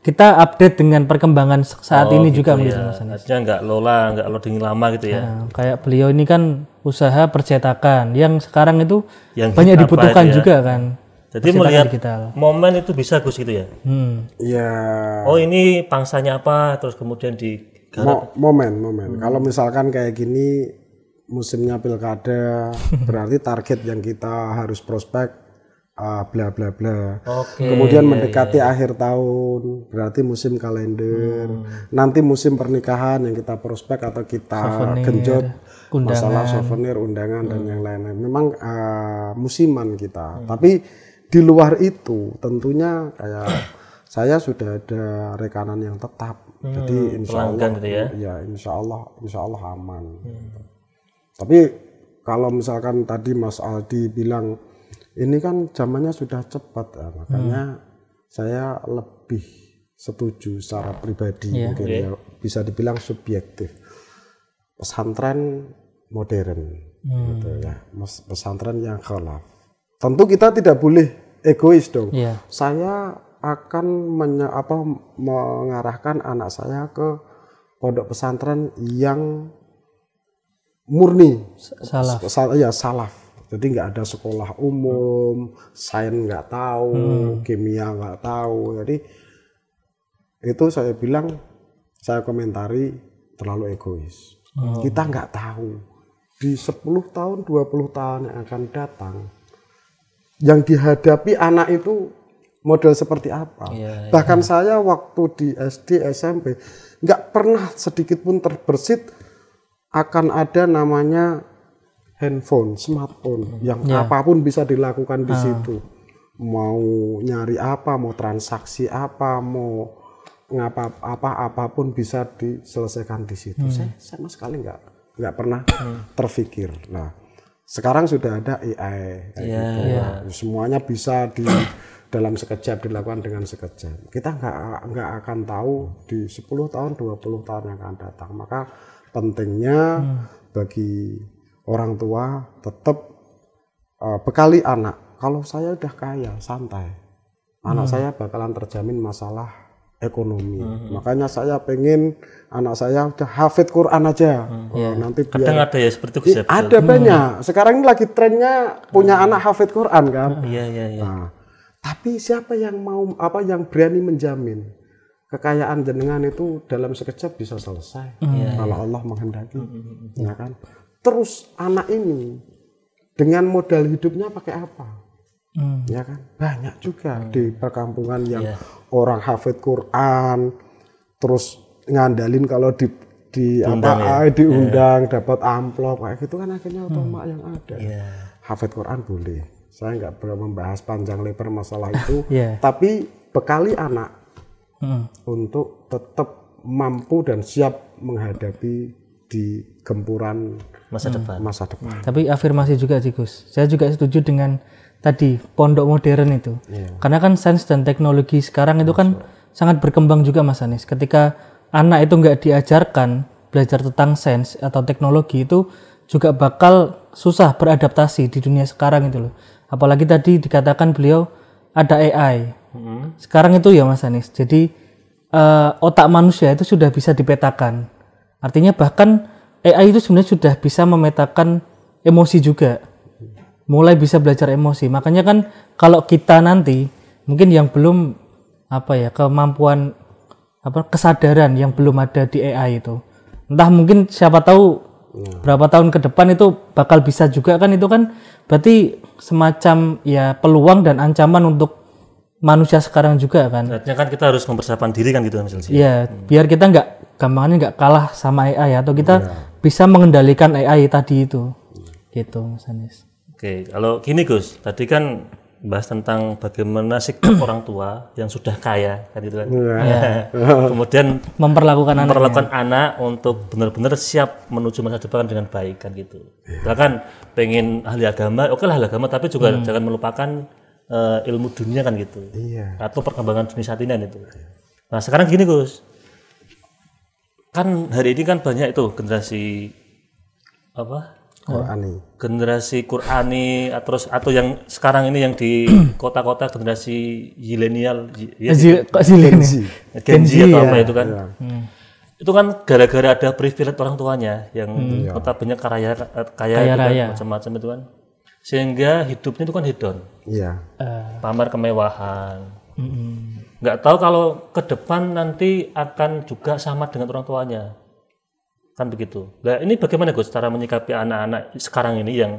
kita update dengan perkembangan saat Oh, ini juga gitu Mas. ya. Mas. Artinya nggak lola, nggak loading lama gitu ya. Nah, kayak beliau ini kan usaha percetakan yang sekarang itu Yang banyak dibutuhkan itu ya? juga kan. Jadi melihat digital. momen itu bisa Gus gitu ya. Hmm. ya Oh ini pangsanya apa, terus kemudian di Mo- momen momen kalau misalkan kayak gini musimnya pilkada berarti target yang kita harus prospek uh, bla bla bla. Oke. kemudian mendekati akhir tahun berarti musim kalender. Nanti musim pernikahan yang kita prospek atau kita genjot masalah souvenir undangan dan yang lain-lain. Memang uh, musiman kita. Tapi di luar itu tentunya kayak saya sudah ada rekanan yang tetap. Jadi insya Allah gitu ya. ya insya Allah insya Allah aman. Tapi kalau misalkan tadi Mas Aldi bilang ini kan zamannya sudah cepat ya, makanya saya lebih setuju secara pribadi mungkin ya. Bisa dibilang subjektif. Pesantren modern gitu ya. Pesantren yang khalaf. Tentu kita tidak boleh egois dong. Iya. saya akan menye- apa, mengarahkan anak saya ke pondok pesantren yang murni. Salah. Sa- ya salaf jadi nggak ada sekolah umum sains nggak tahu kimia nggak tahu. Jadi itu saya bilang saya komentari terlalu egois. Kita nggak tahu. Di 10 tahun 20 tahun yang akan datang yang dihadapi anak itu model seperti apa? Iya, bahkan saya waktu di SD SMP nggak pernah sedikit pun terbersit akan ada namanya handphone, smartphone yang apa pun bisa dilakukan di situ. Mau nyari apa, mau transaksi apa, mau ngapa apa apa pun bisa diselesaikan di situ. Saya sama sekali nggak nggak pernah terfikir. Nah, sekarang sudah ada AI, kayak Iya, gitu. semuanya bisa di dalam sekejap dilakukan dengan sekejap. Kita nggak nggak akan tahu di 10 tahun, 20 tahun yang akan datang. Maka pentingnya bagi orang tua tetap uh, bekali anak. Kalau saya udah kaya, santai. Anak saya bakalan terjamin masalah ekonomi. Makanya saya pengen anak saya udah hafid Quran aja. Oh, nanti biar Kadang ada ya seperti itu ada banyak. Sekarang ini lagi trennya punya anak hafid Quran kan. Iya iya iya. Nah, tapi siapa yang mau apa yang berani menjamin kekayaan jenengan itu dalam sekejap bisa selesai kalau Allah menghendaki, ya kan? Terus anak ini dengan modal hidupnya pakai apa? Hmm. Ya kan? Banyak juga di perkampungan yang orang hafid Quran terus ngandalin kalau di di apa ah, diundang dapat amplop kayak gitu kan akhirnya otomak yang ada. Iya. Hafid Quran boleh. Saya nggak perlu membahas panjang lebar masalah itu, Iya. tapi bekali anak Hmm. untuk tetap mampu dan siap menghadapi di gempuran Masa depan. masa depan. Tapi afirmasi juga sih Gus. Saya juga setuju dengan tadi pondok modern itu. Karena kan sains dan teknologi sekarang itu kan sangat berkembang juga Mas Anies. Ketika anak itu nggak diajarkan belajar tentang sains atau teknologi itu juga bakal susah beradaptasi di dunia sekarang itu loh. Apalagi tadi dikatakan beliau ada AI. Sekarang itu ya Mas Anies. Jadi eh, otak manusia itu sudah bisa dipetakan. Artinya bahkan AI itu sebenarnya sudah bisa memetakan emosi juga. Mulai bisa belajar emosi. Makanya kan kalau kita nanti mungkin yang belum apa ya kemampuan apa kesadaran yang belum ada di AI itu. Entah mungkin siapa tahu berapa tahun ke depan itu bakal bisa juga kan itu kan berarti semacam ya peluang dan ancaman untuk manusia sekarang juga kan. Artinya kan kita harus mempersiapkan diri kan gitu kan Mas Elsi. Iya, biar kita nggak gampangannya nggak kalah sama AI atau kita bisa mengendalikan AI tadi itu. Gitu, Mas Anies. Oke, kalau gini Gus, tadi kan bahas tentang bagaimana sikap orang tua yang sudah kaya kan gitu kan. Kemudian Memperlakukan anak. memperlakukan anak untuk benar-benar siap menuju masa depan dengan baik kan gitu. Bahkan pengen ahli agama, oke lah ahli agama tapi juga jangan melupakan eh, ilmu dunia kan gitu. Iya. Atau perkembangan dunia saat ini kan itu. Nah, sekarang gini Gus. Kan hari ini kan banyak itu generasi apa? Qurani. generasi Qurani terus atau yang sekarang ini yang di kota-kota generasi zilenial ya, Zil, kok zilin ya? Gen Z atau ya. apa itu kan? Itu kan gara-gara ada privilege orang tuanya yang notabene kaya kaya, Kaya itu kan, macam-macam itu kan. Sehingga hidupnya itu kan hedon. Iya. pamer kemewahan nggak tahu kalau ke depan nanti akan juga sama dengan orang tuanya. Kan begitu. Nah ini bagaimana Gus cara menyikapi anak-anak sekarang ini yang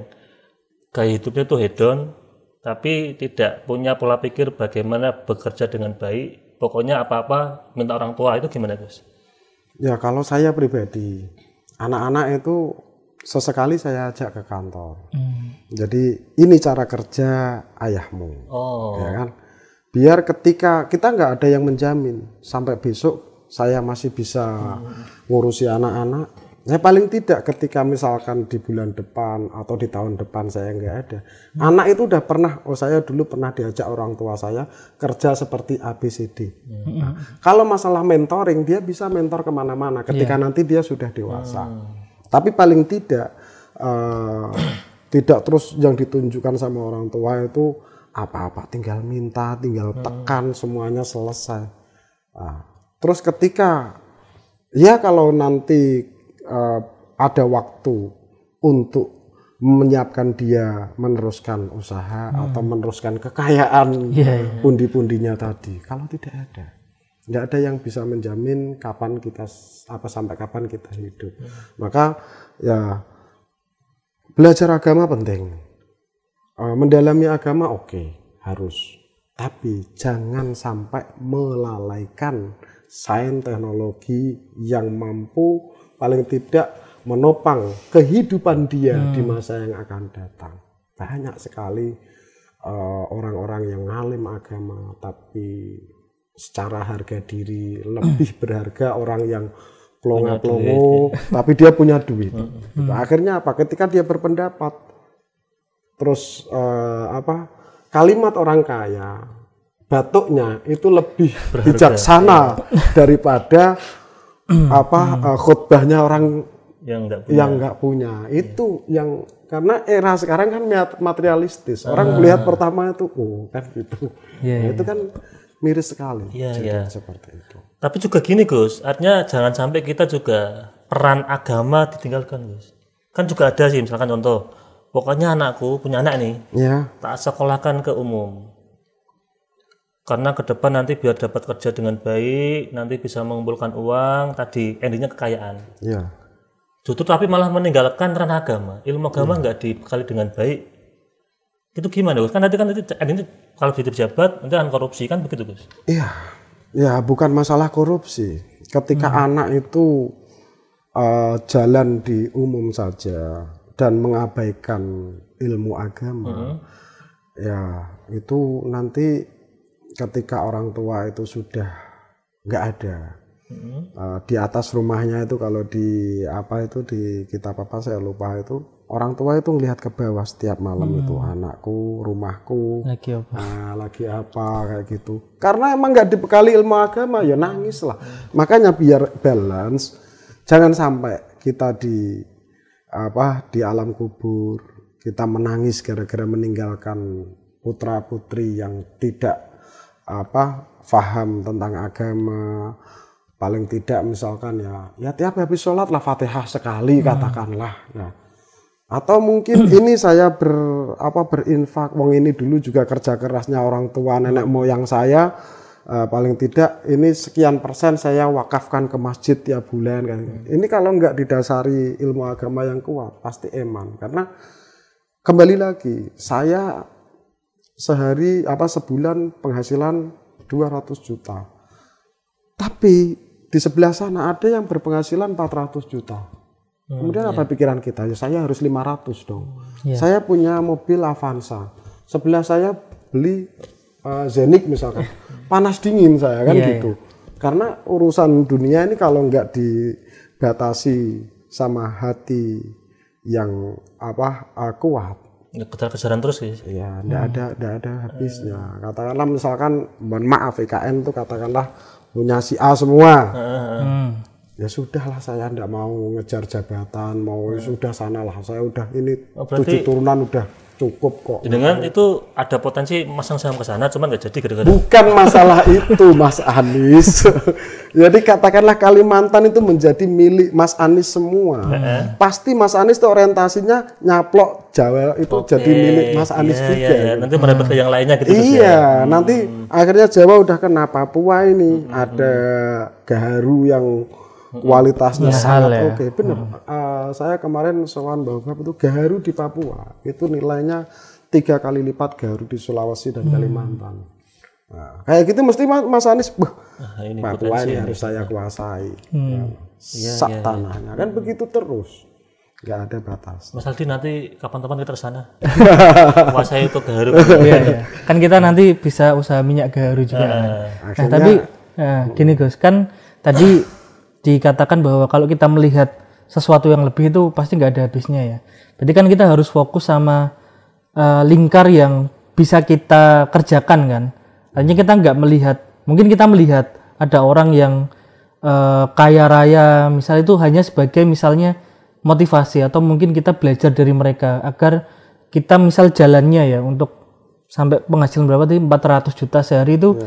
gaya hidupnya tuh hedon tapi tidak punya pola pikir bagaimana bekerja dengan baik? Pokoknya apa-apa minta orang tua itu gimana Gus? Ya kalau saya pribadi, anak-anak itu sesekali saya ajak ke kantor. Jadi ini cara kerja ayahmu, oh. Ya kan? Biar ketika kita nggak ada yang menjamin sampai besok saya masih bisa ngurusi anak-anak. Ya paling tidak ketika misalkan di bulan depan atau di tahun depan saya nggak ada. Anak itu udah pernah, oh saya dulu pernah diajak orang tua saya kerja seperti ABCD. Nah, kalau masalah mentoring, dia bisa mentor ke mana-mana ketika nanti dia sudah dewasa. Tapi paling tidak, eh, tidak terus yang ditunjukkan sama orang tua itu apa-apa, tinggal minta, tinggal tekan, semuanya selesai. Nah, terus ketika ya kalau nanti eh, ada waktu untuk menyiapkan dia meneruskan usaha atau meneruskan kekayaan pundi-pundinya tadi kalau tidak ada tidak ada yang bisa menjamin kapan kita apa sampai kapan kita hidup. Maka ya belajar agama penting Eh, mendalami agama oke harus tapi jangan sampai melalaikan sains teknologi yang mampu paling tidak menopang kehidupan dia di masa yang akan datang banyak sekali eh, orang-orang yang ngalim agama tapi secara harga diri lebih berharga orang yang pelongo-pelongo, tapi dia punya duit. Gitu. Akhirnya apa? Ketika dia berpendapat, terus eh, apa? Kalimat orang kaya, batuknya itu lebih bijaksana daripada apa eh, khutbahnya orang yang enggak punya. yang nggak punya. Itu yang karena era sekarang kan mat- materialistis. Orang melihat pertama itu, oh kan gitu. Iya, Nah, itu kan miris sekali. Iya, Jadi iya. Seperti itu. Tapi juga gini Gus, artinya jangan sampai kita juga peran agama ditinggalkan Gus. Kan juga ada sih misalkan contoh, pokoknya anakku punya anak nih, Ya, tak sekolahkan ke umum. Karena ke depan nanti biar dapat kerja dengan baik, nanti bisa mengumpulkan uang, tadi endingnya kekayaan. ya. Justru tapi malah meninggalkan ranah agama, ilmu agama nggak dibekali dengan baik. Itu gimana Gus? Kan nanti kan nanti endingnya kalau jadi pejabat nanti akan korupsi kan begitu Gus? Iya, ya bukan masalah korupsi. Ketika anak itu eh, jalan di umum saja dan mengabaikan ilmu agama, ya itu nanti ketika orang tua itu sudah nggak ada Eh, di atas rumahnya itu kalau di apa itu di kitab apa saya lupa itu orang tua itu ngelihat ke bawah setiap malam itu anakku, rumahku, Lagi apa? Nah, lagi apa kayak gitu. Karena emang nggak dibekali ilmu agama ya nangis lah. Makanya biar balance, jangan sampai kita di apa di alam kubur kita menangis gara-gara meninggalkan putra putri yang tidak apa faham tentang agama. Paling tidak misalkan ya ya tiap habis sholat lah fatihah sekali katakanlah. Nah, atau mungkin ini saya ber apa berinfak wong ini dulu juga kerja kerasnya orang tua nenek moyang saya eh, paling tidak ini sekian persen saya wakafkan ke masjid tiap bulan kan ini kalau nggak didasari ilmu agama yang kuat pasti eman karena kembali lagi saya sehari apa sebulan penghasilan 200 juta tapi di sebelah sana ada yang berpenghasilan 400 juta Kemudian apa pikiran kita? Ya saya harus 500 dong. Saya punya mobil Avanza. Sebelah saya beli uh, Zenik misalkan. Panas dingin saya kan Iya, gitu. Karena urusan dunia ini kalau nggak dibatasi sama hati yang apa uh, kuat, Ya, Kejar-kejaran terus guys. ya nggak ada nggak ada habisnya. Katakanlah misalkan mohon maaf IKN tuh katakanlah punya si A semua. Hmm. ya sudahlah saya ndak mau ngejar jabatan mau ya sudah sanalah saya udah ini Oh, berarti- tujuh turunan udah cukup kok. Dengan itu ada potensi masang saham ke sana, cuman nggak jadi gara-gara. Bukan masalah itu Mas Anies jadi katakanlah Kalimantan itu menjadi milik Mas Anies semua. Pasti Mas Anies itu orientasinya nyaplok Jawa itu jadi milik Mas Anies Iya, juga. iya, iya. Nanti merembet ke yang lainnya gitu. Gus, ya. Iya, nanti akhirnya Jawa udah kena Papua ini. Ada gaharu yang kualitasnya sangat ya. oke. Benar. Eh, saya kemarin soal Bapak itu gaharu di Papua itu nilainya tiga kali lipat gaharu di Sulawesi dan Kalimantan. Nah, kayak gitu mesti Mas, Anies, "Wah, Nah, ini Papua ini harus saya kuasai. Hmm. Ya, sak tanahnya kan begitu terus, nggak ada batas. Mas Aldi nanti kapan-kapan kita ke sana. Kuasai itu gaharu. Iya, iya. Kan kita nanti bisa usaha minyak gaharu juga. kan. Nah, tapi nah, gini Gus, kan tadi dikatakan bahwa kalau kita melihat sesuatu yang lebih itu pasti nggak ada habisnya ya. Berarti kan kita harus fokus sama eh, lingkar yang bisa kita kerjakan kan. Artinya kita nggak melihat, mungkin kita melihat ada orang yang eh, kaya raya, misalnya itu hanya sebagai misalnya motivasi atau mungkin kita belajar dari mereka agar kita misal jalannya ya untuk sampai penghasilan berapa tadi 400 juta sehari itu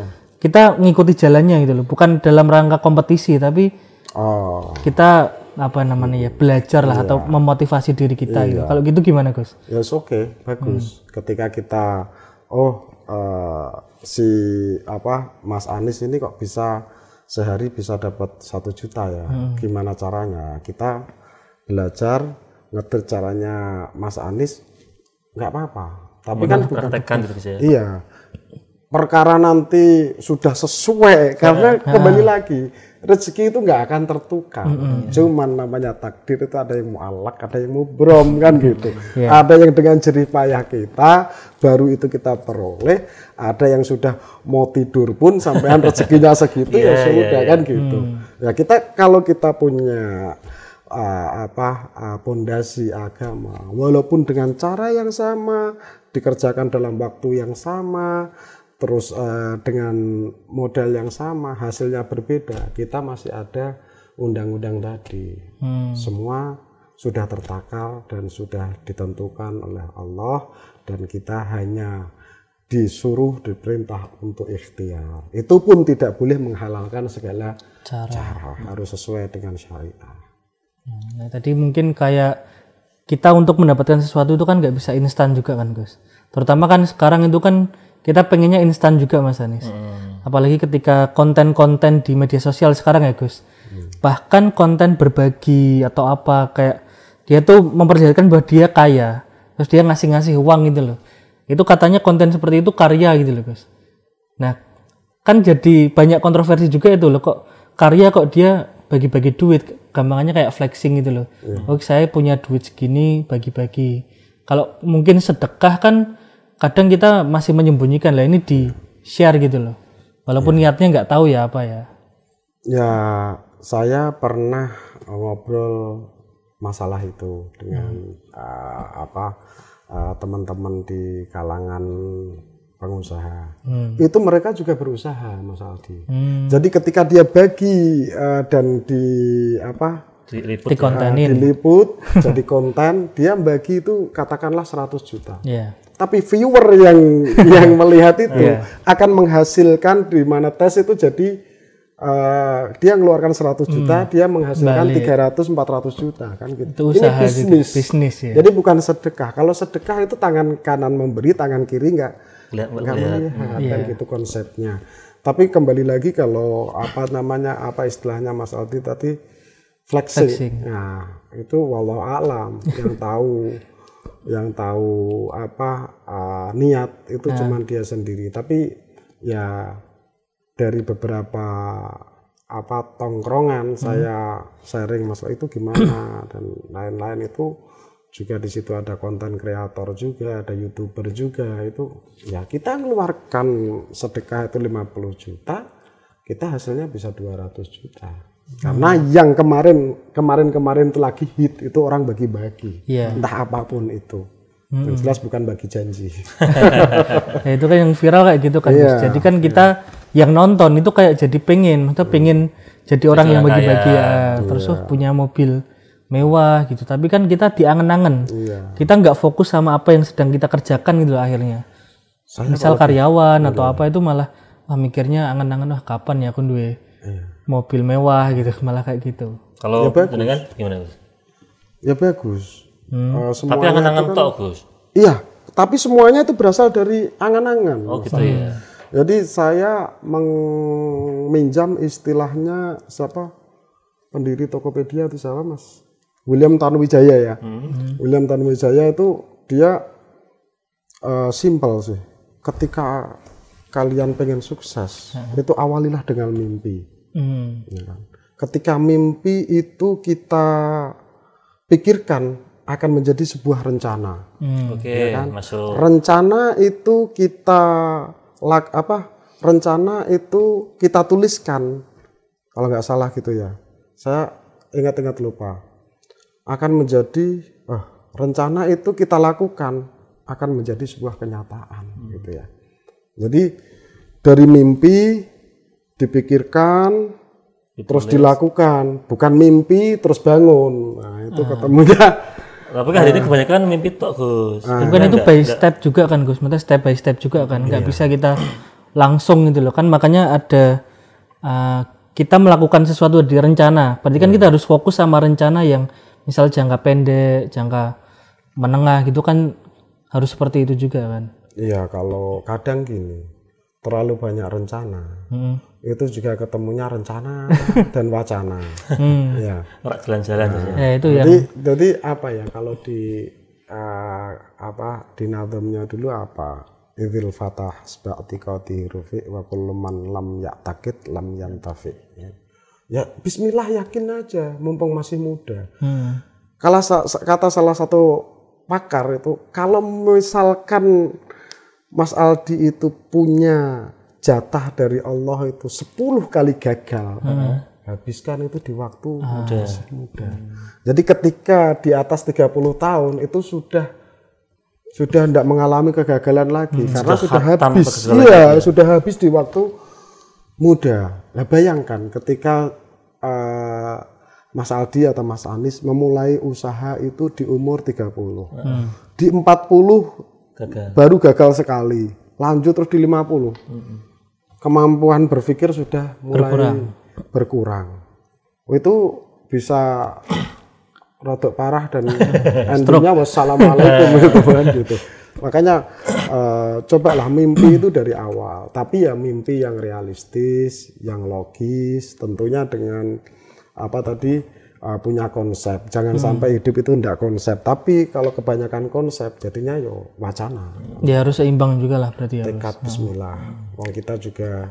kita ngikuti jalannya gitu loh bukan dalam rangka kompetisi tapi Oh, kita apa namanya ya belajar lah atau memotivasi diri kita gitu kalau gitu gimana Gus Ya oke, bagus. Ketika kita oh eh, si apa Mas Anies ini kok bisa sehari bisa dapat satu juta ya. Gimana caranya? Kita belajar ngetir caranya Mas Anies nggak apa-apa. Tapi kan bukan Praktekkan gitu ya. iya. Perkara nanti sudah sesuai. Karena kembali lagi rezeki itu nggak akan tertukar. Cuman namanya takdir itu ada yang mualak, ada yang mubrom kan gitu. Ada yang dengan jerih payah kita baru itu kita peroleh, ada yang sudah mau tidur pun sampean rezekinya segitu ya sudah kan gitu. Ya kita kalau kita punya uh, apa uh, pondasi agama, walaupun dengan cara yang sama, dikerjakan dalam waktu yang sama, terus uh, dengan modal yang sama, hasilnya berbeda, kita masih ada undang-undang tadi. Semua sudah tertakar dan sudah ditentukan oleh Allah dan kita hanya disuruh diperintah untuk ikhtiar. Itu pun tidak boleh menghalalkan segala Cara. cara, harus sesuai dengan syariat. Nah, tadi mungkin kayak kita untuk mendapatkan sesuatu itu kan nggak bisa instan juga kan Gus. Terutama kan sekarang itu kan kita pengennya instan juga Mas Anis. Apalagi ketika konten-konten di media sosial sekarang ya Gus. Bahkan konten berbagi atau apa kayak dia tuh memperlihatkan bahwa dia kaya, terus dia ngasih-ngasih uang gitu loh. Itu katanya konten seperti itu karya gitu loh Gus. Nah, kan jadi banyak kontroversi juga itu loh kok karya kok dia bagi-bagi duit gampangannya kayak flexing gitu loh oh saya punya duit segini bagi-bagi kalau mungkin sedekah kan kadang kita masih menyembunyikan lah ini di share gitu loh. Walaupun niatnya nggak tahu ya apa ya. Ya, saya pernah ngobrol masalah itu dengan uh, apa uh, teman-teman di kalangan pengusaha. Itu mereka juga berusaha, Mas Aldi. Jadi ketika dia bagi uh, dan di apa Diliput. Di kontenin diliput jadi konten, dia bagi itu katakanlah 100 juta. ya Tapi viewer yang yang melihat itu akan menghasilkan di mana tes itu jadi eh, dia ngeluarkan 100 juta, dia menghasilkan 300 400 juta kan gitu. itu usaha Ini bisnis. bisnis ya Jadi bukan sedekah. Kalau sedekah itu tangan kanan memberi, tangan kiri nggak Lihat, nggak lihat. melihat kan gitu konsepnya. Tapi kembali lagi kalau apa namanya apa istilahnya Mas Aldi tadi flexing. Flexing. Nah, itu wallahu alam yang tahu yang tahu apa uh, niat itu cuman dia sendiri. Tapi ya dari beberapa apa tongkrongan saya sharing masalah itu gimana dan lain-lain itu juga di situ ada konten kreator juga, ada youtuber juga itu ya kita mengeluarkan sedekah itu 50 juta, kita hasilnya bisa 200 juta. Karena yang kemarin kemarin-kemarin itu lagi hit itu orang bagi-bagi, Iya. entah apa pun itu. Yang jelas bukan bagi janji. Ya, itu kan yang viral kayak gitu kan Gus. jadi kan kita yang nonton itu kayak jadi pengen kita pengen jadi orang yang bagi-bagi ya. Terus oh, punya mobil mewah gitu. Tapi kan kita diangen-angen. Iya. kita nggak fokus sama apa yang sedang kita kerjakan gitu loh akhirnya. Saya misal karyawan atau apa itu malah wah mikirnya angen-angen wah kapan ya aku duwe mobil mewah gitu malah kayak gitu Kalau jenengan gimana Gus? ya bagus. Eh, Tapi semuanya angan-angan kan- tok Gus. Iya, tapi semuanya itu berasal dari angan-angan. Oh gitu ya. Jadi saya meminjam istilahnya siapa pendiri Tokopedia itu siapa mas? William Tanuwijaya ya. William Tanuwijaya itu dia eh, simple sih. Ketika kalian pengen sukses, itu awalilah dengan mimpi. Hmm. ya kan. Ketika mimpi itu kita pikirkan akan menjadi sebuah rencana. Oke, masuk. Rencana itu kita lak apa? Rencana itu kita tuliskan. Kalau nggak salah gitu ya. Saya ingat-ingat lupa. Akan menjadi eh, rencana itu kita lakukan akan menjadi sebuah kenyataan gitu ya. Jadi dari mimpi dipikirkan terus dilakukan, bukan mimpi terus bangun. Nah, itu ketemunya. Tapi kan hari ini kebanyakan mimpi tok Gus. Tapi kan itu by step juga kan Gus, maksudnya step by step juga kan, nggak bisa kita langsung gitu loh. Kan makanya ada uh, kita melakukan sesuatu di rencana, berarti kan kita harus fokus sama rencana yang misal jangka pendek, jangka menengah gitu kan harus seperti itu juga kan. Iya, kalau kadang gini, terlalu banyak rencana, Hmm. Itu juga ketemunya rencana dan wacana. Ya. Ora jalan-jalan Gus, ya. Ya itu yang Jadi, jadi apa ya kalau di eh, apa di nazamnya dulu apa? Idil fatah sebati qati rufi wa kullu man lam ya'takid lam yantafi. Ya. ya bismillah yakin aja mumpung masih muda. Hmm. Kalau sa- sa- kata salah satu pakar itu, kalau misalkan Mas Aldi itu punya jatah dari Allah itu 10 kali gagal, habiskan itu di waktu Ah. masih muda. Jadi ketika di atas 30 tahun itu sudah sudah tidak mengalami kegagalan lagi karena sudah, Hmm, hatam habis. Iya, sudah habis di waktu muda. Nah, bayangkan ketika eh, Mas Aldi atau Mas Anis memulai usaha itu di umur 30. Hmm. Di 40 gagal baru gagal sekali. Lanjut terus di 50. Kemampuan berpikir sudah mulai berkurang. Itu bisa rodok parah dan endingnya wassalamualaikum gitu kan gitu. Makanya eh, cobalah mimpi itu dari awal, tapi ya mimpi yang realistis, yang logis, tentunya dengan apa tadi eh, punya konsep. Jangan sampai hidup itu tidak konsep. Tapi kalau kebanyakan konsep jadinya yo wacana. Ya harus seimbang juga lah berarti ya. Tekad Bismillah. Wong kita juga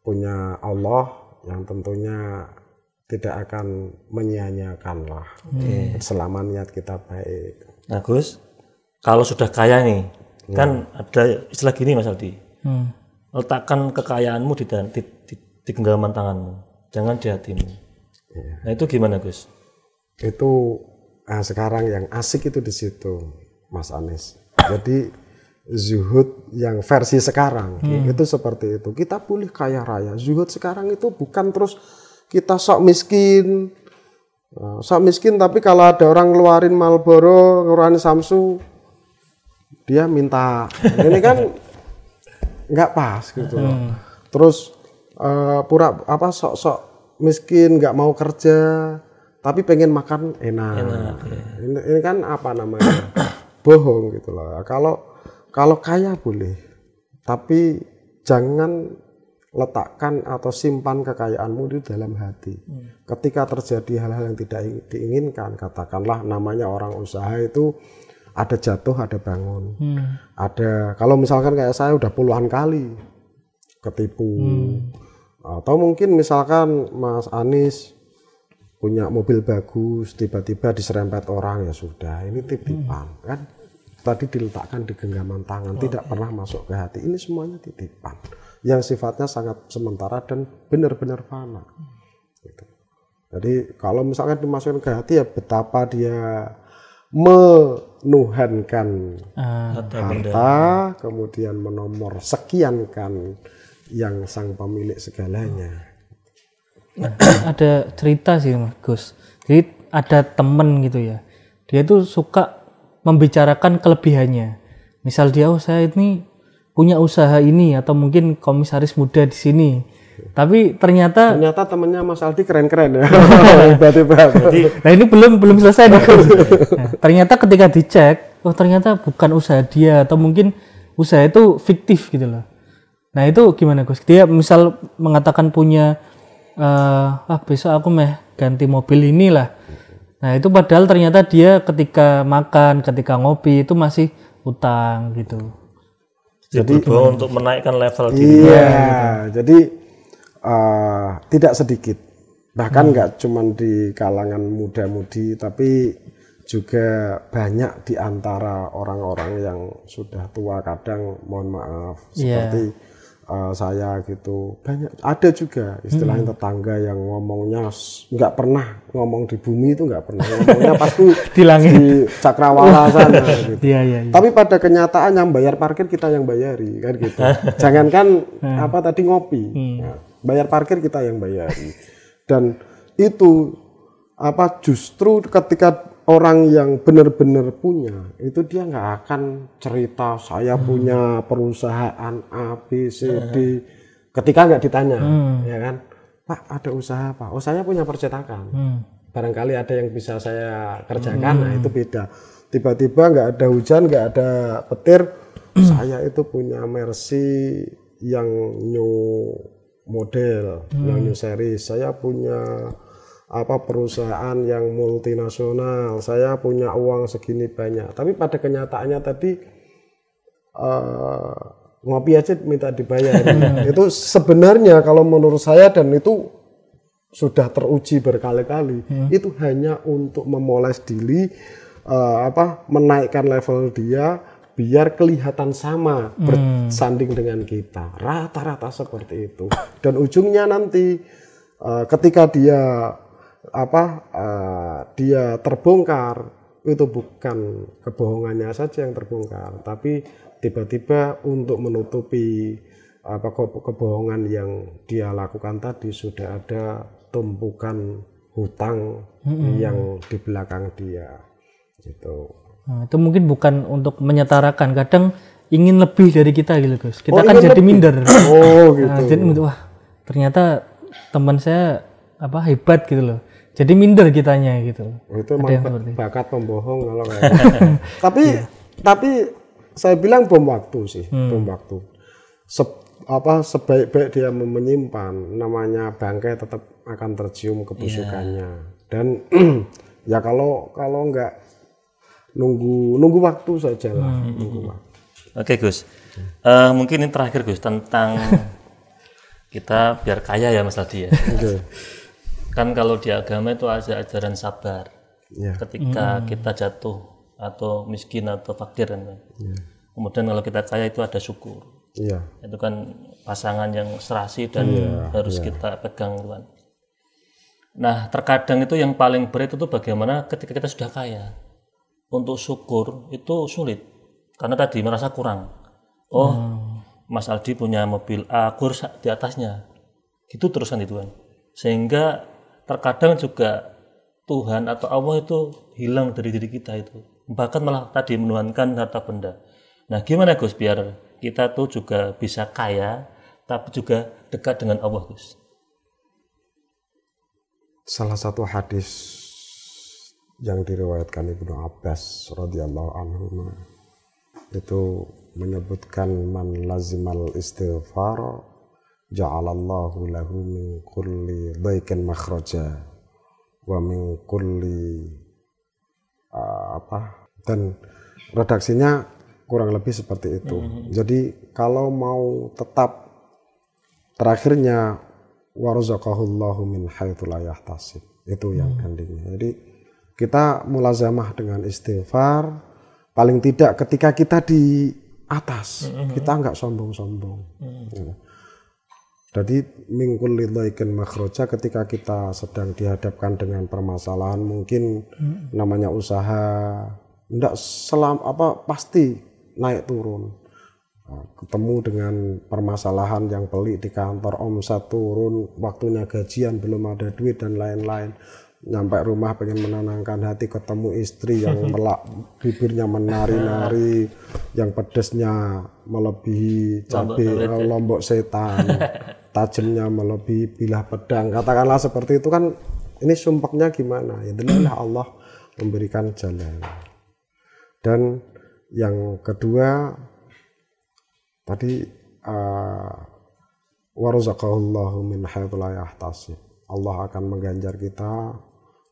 punya Allah yang tentunya tidak akan menyia-nyiakan lah selama niat kita baik. nah Gus kalau sudah kaya nih kan ada istilah gini Mas Aldi Hmm. letakkan kekayaanmu di, di, di, di genggaman tanganmu jangan di hatimu nah itu gimana Gus Itu ah, sekarang yang asik itu di situ, Mas Anies. Jadi zuhud yang versi sekarang itu seperti itu. Kita boleh kaya raya. Zuhud sekarang itu bukan terus kita sok miskin. Nah, sok miskin tapi kalau ada orang ngeluarin Marlboro, ngeluarin Samsu, dia minta. Ini kan nggak pas gitu loh. Terus eh, pura apa sok-sok miskin nggak mau kerja tapi pengen makan enak. Ini, ini kan apa namanya? Bohong gitu loh. Kalau kalau kaya boleh, tapi jangan letakkan atau simpan kekayaanmu di dalam hati. Ketika terjadi hal-hal yang tidak diinginkan, katakanlah namanya orang usaha itu ada jatuh, ada bangun. Ada kalau misalkan kayak saya udah puluhan kali ketipu. Atau mungkin misalkan Mas Anis punya mobil bagus, tiba-tiba diserempet orang ya sudah, ini titipan kan. Tadi diletakkan di genggaman tangan, tidak pernah masuk ke hati. Ini semuanya titipan yang sifatnya sangat sementara dan benar-benar fana. Gitu. Jadi kalau misalkan dimasukkan ke hati ya betapa dia menuhankan Ah, harta, kemudian menomor sekiankan yang sang pemilik segalanya. ada cerita sih Mas Gus. Jadi ada temen gitu ya. Dia tuh suka membicarakan kelebihannya. Misal dia oh saya ini punya usaha ini atau mungkin komisaris muda di sini. Tapi ternyata Ternyata temennya Mas Aldi keren-keren ya. Tiba-tiba. nah ini belum belum selesai nih. Nah, ternyata ketika dicek, oh ternyata bukan usaha dia atau mungkin usaha itu fiktif gitu loh. Nah itu gimana Gus? Dia misal mengatakan punya eh ah besok aku meh ganti mobil inilah. Nah itu padahal ternyata dia ketika makan, ketika ngopi itu masih utang gitu. jadi untuk menaikkan level diri Iya, jadi eh, tidak sedikit. Bahkan nggak cuman di kalangan muda-mudi, tapi juga banyak di antara orang-orang yang sudah tua kadang mohon maaf Iya. seperti eh, saya gitu banyak ada juga istilahnya tetangga yang ngomongnya nggak pernah ngomong di bumi itu nggak pernah ngomongnya pasti Di langit. di cakrawala sana gitu. Iya iya. iya. Tapi pada kenyataan yang bayar parkir kita yang bayari kan gitu. Jangankan apa tadi ngopi, Ya, bayar parkir kita yang bayari. Dan itu apa justru ketika orang yang benar-benar punya itu dia nggak akan cerita saya punya perusahaan A B C D. Ketika nggak ditanya ya kan? Pak ada usaha apa? Oh saya punya percetakan. Hmm. barangkali ada yang bisa saya kerjakan nah itu beda. Tiba-tiba nggak ada hujan nggak ada petir saya itu punya Mercy yang new model yang new series. Saya punya apa perusahaan yang multinasional. Saya punya uang segini banyak. Tapi pada kenyataannya tadi eh, ngopi aja minta dibayar. Itu sebenarnya kalau menurut saya dan itu sudah teruji berkali-kali itu hanya untuk memoles diri eh, apa menaikkan level dia biar kelihatan sama bersanding dengan kita. Rata-rata seperti itu. Dan ujungnya nanti eh, ketika dia apa eh, dia terbongkar itu bukan kebohongannya saja yang terbongkar, tapi tiba-tiba untuk menutupi apa ke- kebohongan yang dia lakukan tadi sudah ada tumpukan hutang yang di belakang dia gitu. Nah, itu mungkin bukan untuk menyetarakan, kadang ingin lebih dari kita gitu Gus. Kita Oh, kan jadi lebih. minder. Oh gitu. Nah, jadi wah ternyata teman saya apa hebat gitu loh. Jadi minder kitanya gitu. Itu emang bak- bakat pembohong kalau kayak gitu. tapi tapi saya bilang bom waktu sih bom waktu. Se- apa sebaik-baik dia menyimpan namanya bangkai tetap akan tercium kebusukannya. Dan ya kalau kalau nggak nunggu nunggu waktu saja lah nunggu waktu. Oke Gus, Eh, mungkin ini terakhir Gus tentang kita biar kaya ya Mas Aldi ya. Oke. Kan kalau di agama itu ada ajaran sabar. Ya. Ketika kita jatuh atau miskin atau fakir kan. Kemudian kalau kita kaya itu ada syukur. iya Itu kan pasangan yang serasi dan harus kita pegang Tuhan. Nah, terkadang itu yang paling berat itu bagaimana ketika kita sudah kaya. Untuk syukur itu sulit. Karena tadi merasa kurang. Oh, Mas Aldi punya mobil A, aku harus di atasnya. Gitu terus kan itu kan. Sehingga terkadang juga Tuhan atau Allah itu hilang dari diri kita itu. Bahkan malah tadi menuhankan harta benda. Nah, gimana Gus biar kita tuh juga bisa kaya tapi juga dekat dengan Allah Gus. salah satu hadis yang diriwayatkan Ibnu Abbas radhiyallahu anhu itu menyebutkan man lazimal istighfar ja'alallahu lahu min kulli dhaikin makhraja wa min kulli uh, apa dan redaksinya kurang lebih seperti itu. Jadi kalau mau tetap terakhirnya warzaqahullahu min haitsu la yahtasib. Itu yang endingnya. Jadi kita mulazamah dengan istighfar paling tidak ketika kita di atas, kita nggak sombong-sombong. Ya. Jadi mingkul lidaikin makhroja ketika kita sedang dihadapkan dengan permasalahan mungkin namanya usaha enggak selam apa pasti naik turun. Nah, ketemu dengan permasalahan yang pelik di kantor omset turun waktunya gajian belum ada duit dan lain-lain. Nyampe rumah pengen menenangkan hati ketemu istri yang melak bibirnya menari-nari yang pedesnya melebihi cabai eh, lombok setan tajamnya melebihi bilah pedang. Katakanlah seperti itu kan ini sumpahnya gimana? Ya Allah memberikan jalan. Dan yang kedua tadi uh, warzaqahullahu min yahtasib. Allah akan mengganjar kita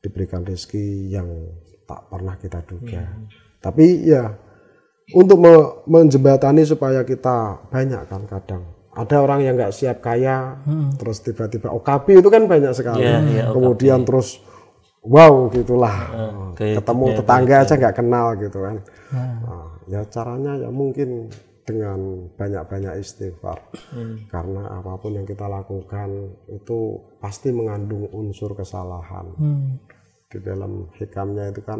diberikan rezeki yang tak pernah kita duga. Tapi ya untuk me- menjembatani supaya kita banyak kan kadang. Ada orang yang nggak siap kaya terus tiba-tiba OKB itu kan banyak sekali. Iya, iya, kemudian terus wow gitulah. Gaya ketemu tetangga aja nggak kenal gitu kan. Nah, ya caranya ya mungkin dengan banyak-banyak istighfar. Karena apa pun yang kita lakukan itu pasti mengandung unsur kesalahan. Hmm. di dalam hikamnya itu kan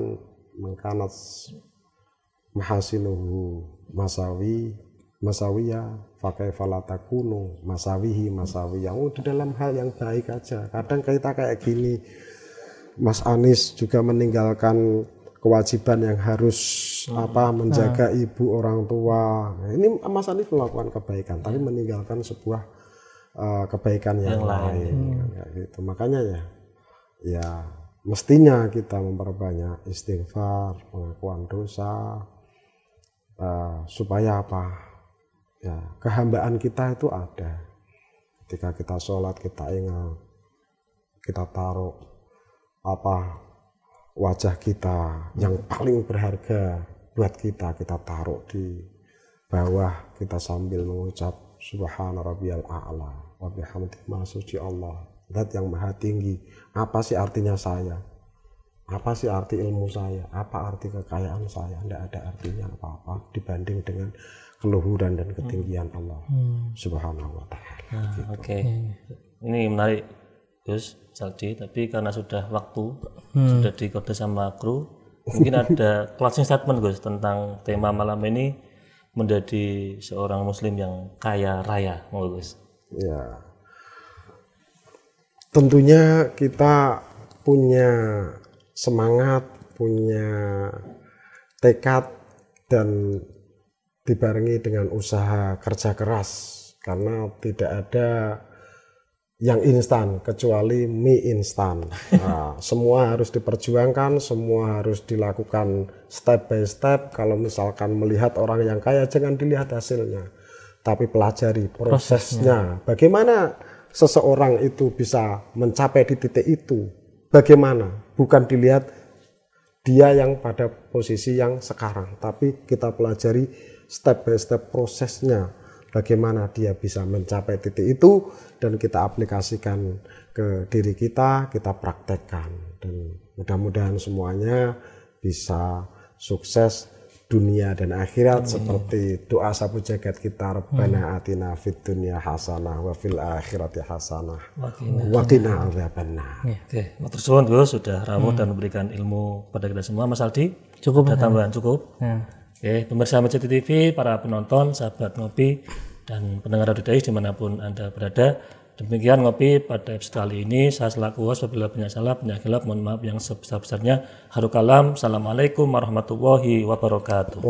mengkanat mahasinuhu masawi masawiya pakai falatakunu masawihi masawiya. Oh, di dalam hal yang baik aja. Kadang kita kayak gini Mas Anies juga meninggalkan kewajiban yang harus apa menjaga ibu orang tua. Nah, ini Mas Anies melakukan kebaikan tapi meninggalkan sebuah uh, kebaikan yang, lain, Kayak gitu. Makanya ya ya mestinya kita memperbanyak istighfar pengakuan dosa uh, supaya apa? Ya kehambaan kita itu ada. Ketika kita sholat kita ingat kita taruh apa wajah kita yang paling berharga buat kita kita taruh di bawah kita sambil mengucap subhana rabbiyal a'la wa bihamdihi maha suci Allah zat yang maha tinggi. Apa sih artinya saya apa sih arti ilmu saya? Apa arti kekayaan saya? Tidak ada artinya apa-apa dibanding dengan keluhuran dan ketinggian Allah subhanahu wa ta'ala. Nah, Oke. Ini menarik Gus Saldi, tapi karena sudah waktu sudah dikode sama kru, mungkin ada closing statement Gus tentang tema malam ini menjadi seorang Muslim yang kaya raya, mau Gus. Ya. Tentunya kita punya semangat, punya tekad dan dibarengi dengan usaha kerja keras karena tidak ada yang instan kecuali mie instan. Nah, semua harus diperjuangkan, semua harus dilakukan step by step. Kalau misalkan melihat orang yang kaya jangan dilihat hasilnya, tapi pelajari prosesnya. Bagaimana seseorang itu bisa mencapai di titik itu? Bagaimana? Bukan dilihat dia yang pada posisi yang sekarang, tapi kita pelajari step by step prosesnya bagaimana dia bisa mencapai titik itu dan kita aplikasikan ke diri kita, kita praktekkan dan mudah-mudahan semuanya bisa sukses dunia dan akhirat seperti doa sapu jagat kita Rabbana atina fid dunya hasanah wa fil akhirati hasanah wa qina adzabannar. Oke, matur suwun Gus sudah rawuh dan memberikan ilmu kepada kita semua. Mas Aldi, Cukup. ada tambahan cukup? Ya. Oke, pemirsa Masjid TV, para penonton, sahabat ngopi, dan pendengar Radio Dais di mana pun Anda berada. Demikian ngopi pada episode kali ini. Saya selaku host, apabila banyak salah, banyak khilaf, mohon maaf yang sebesar-besarnya. Harukalam, Assalamualaikum warahmatullahi wabarakatuh.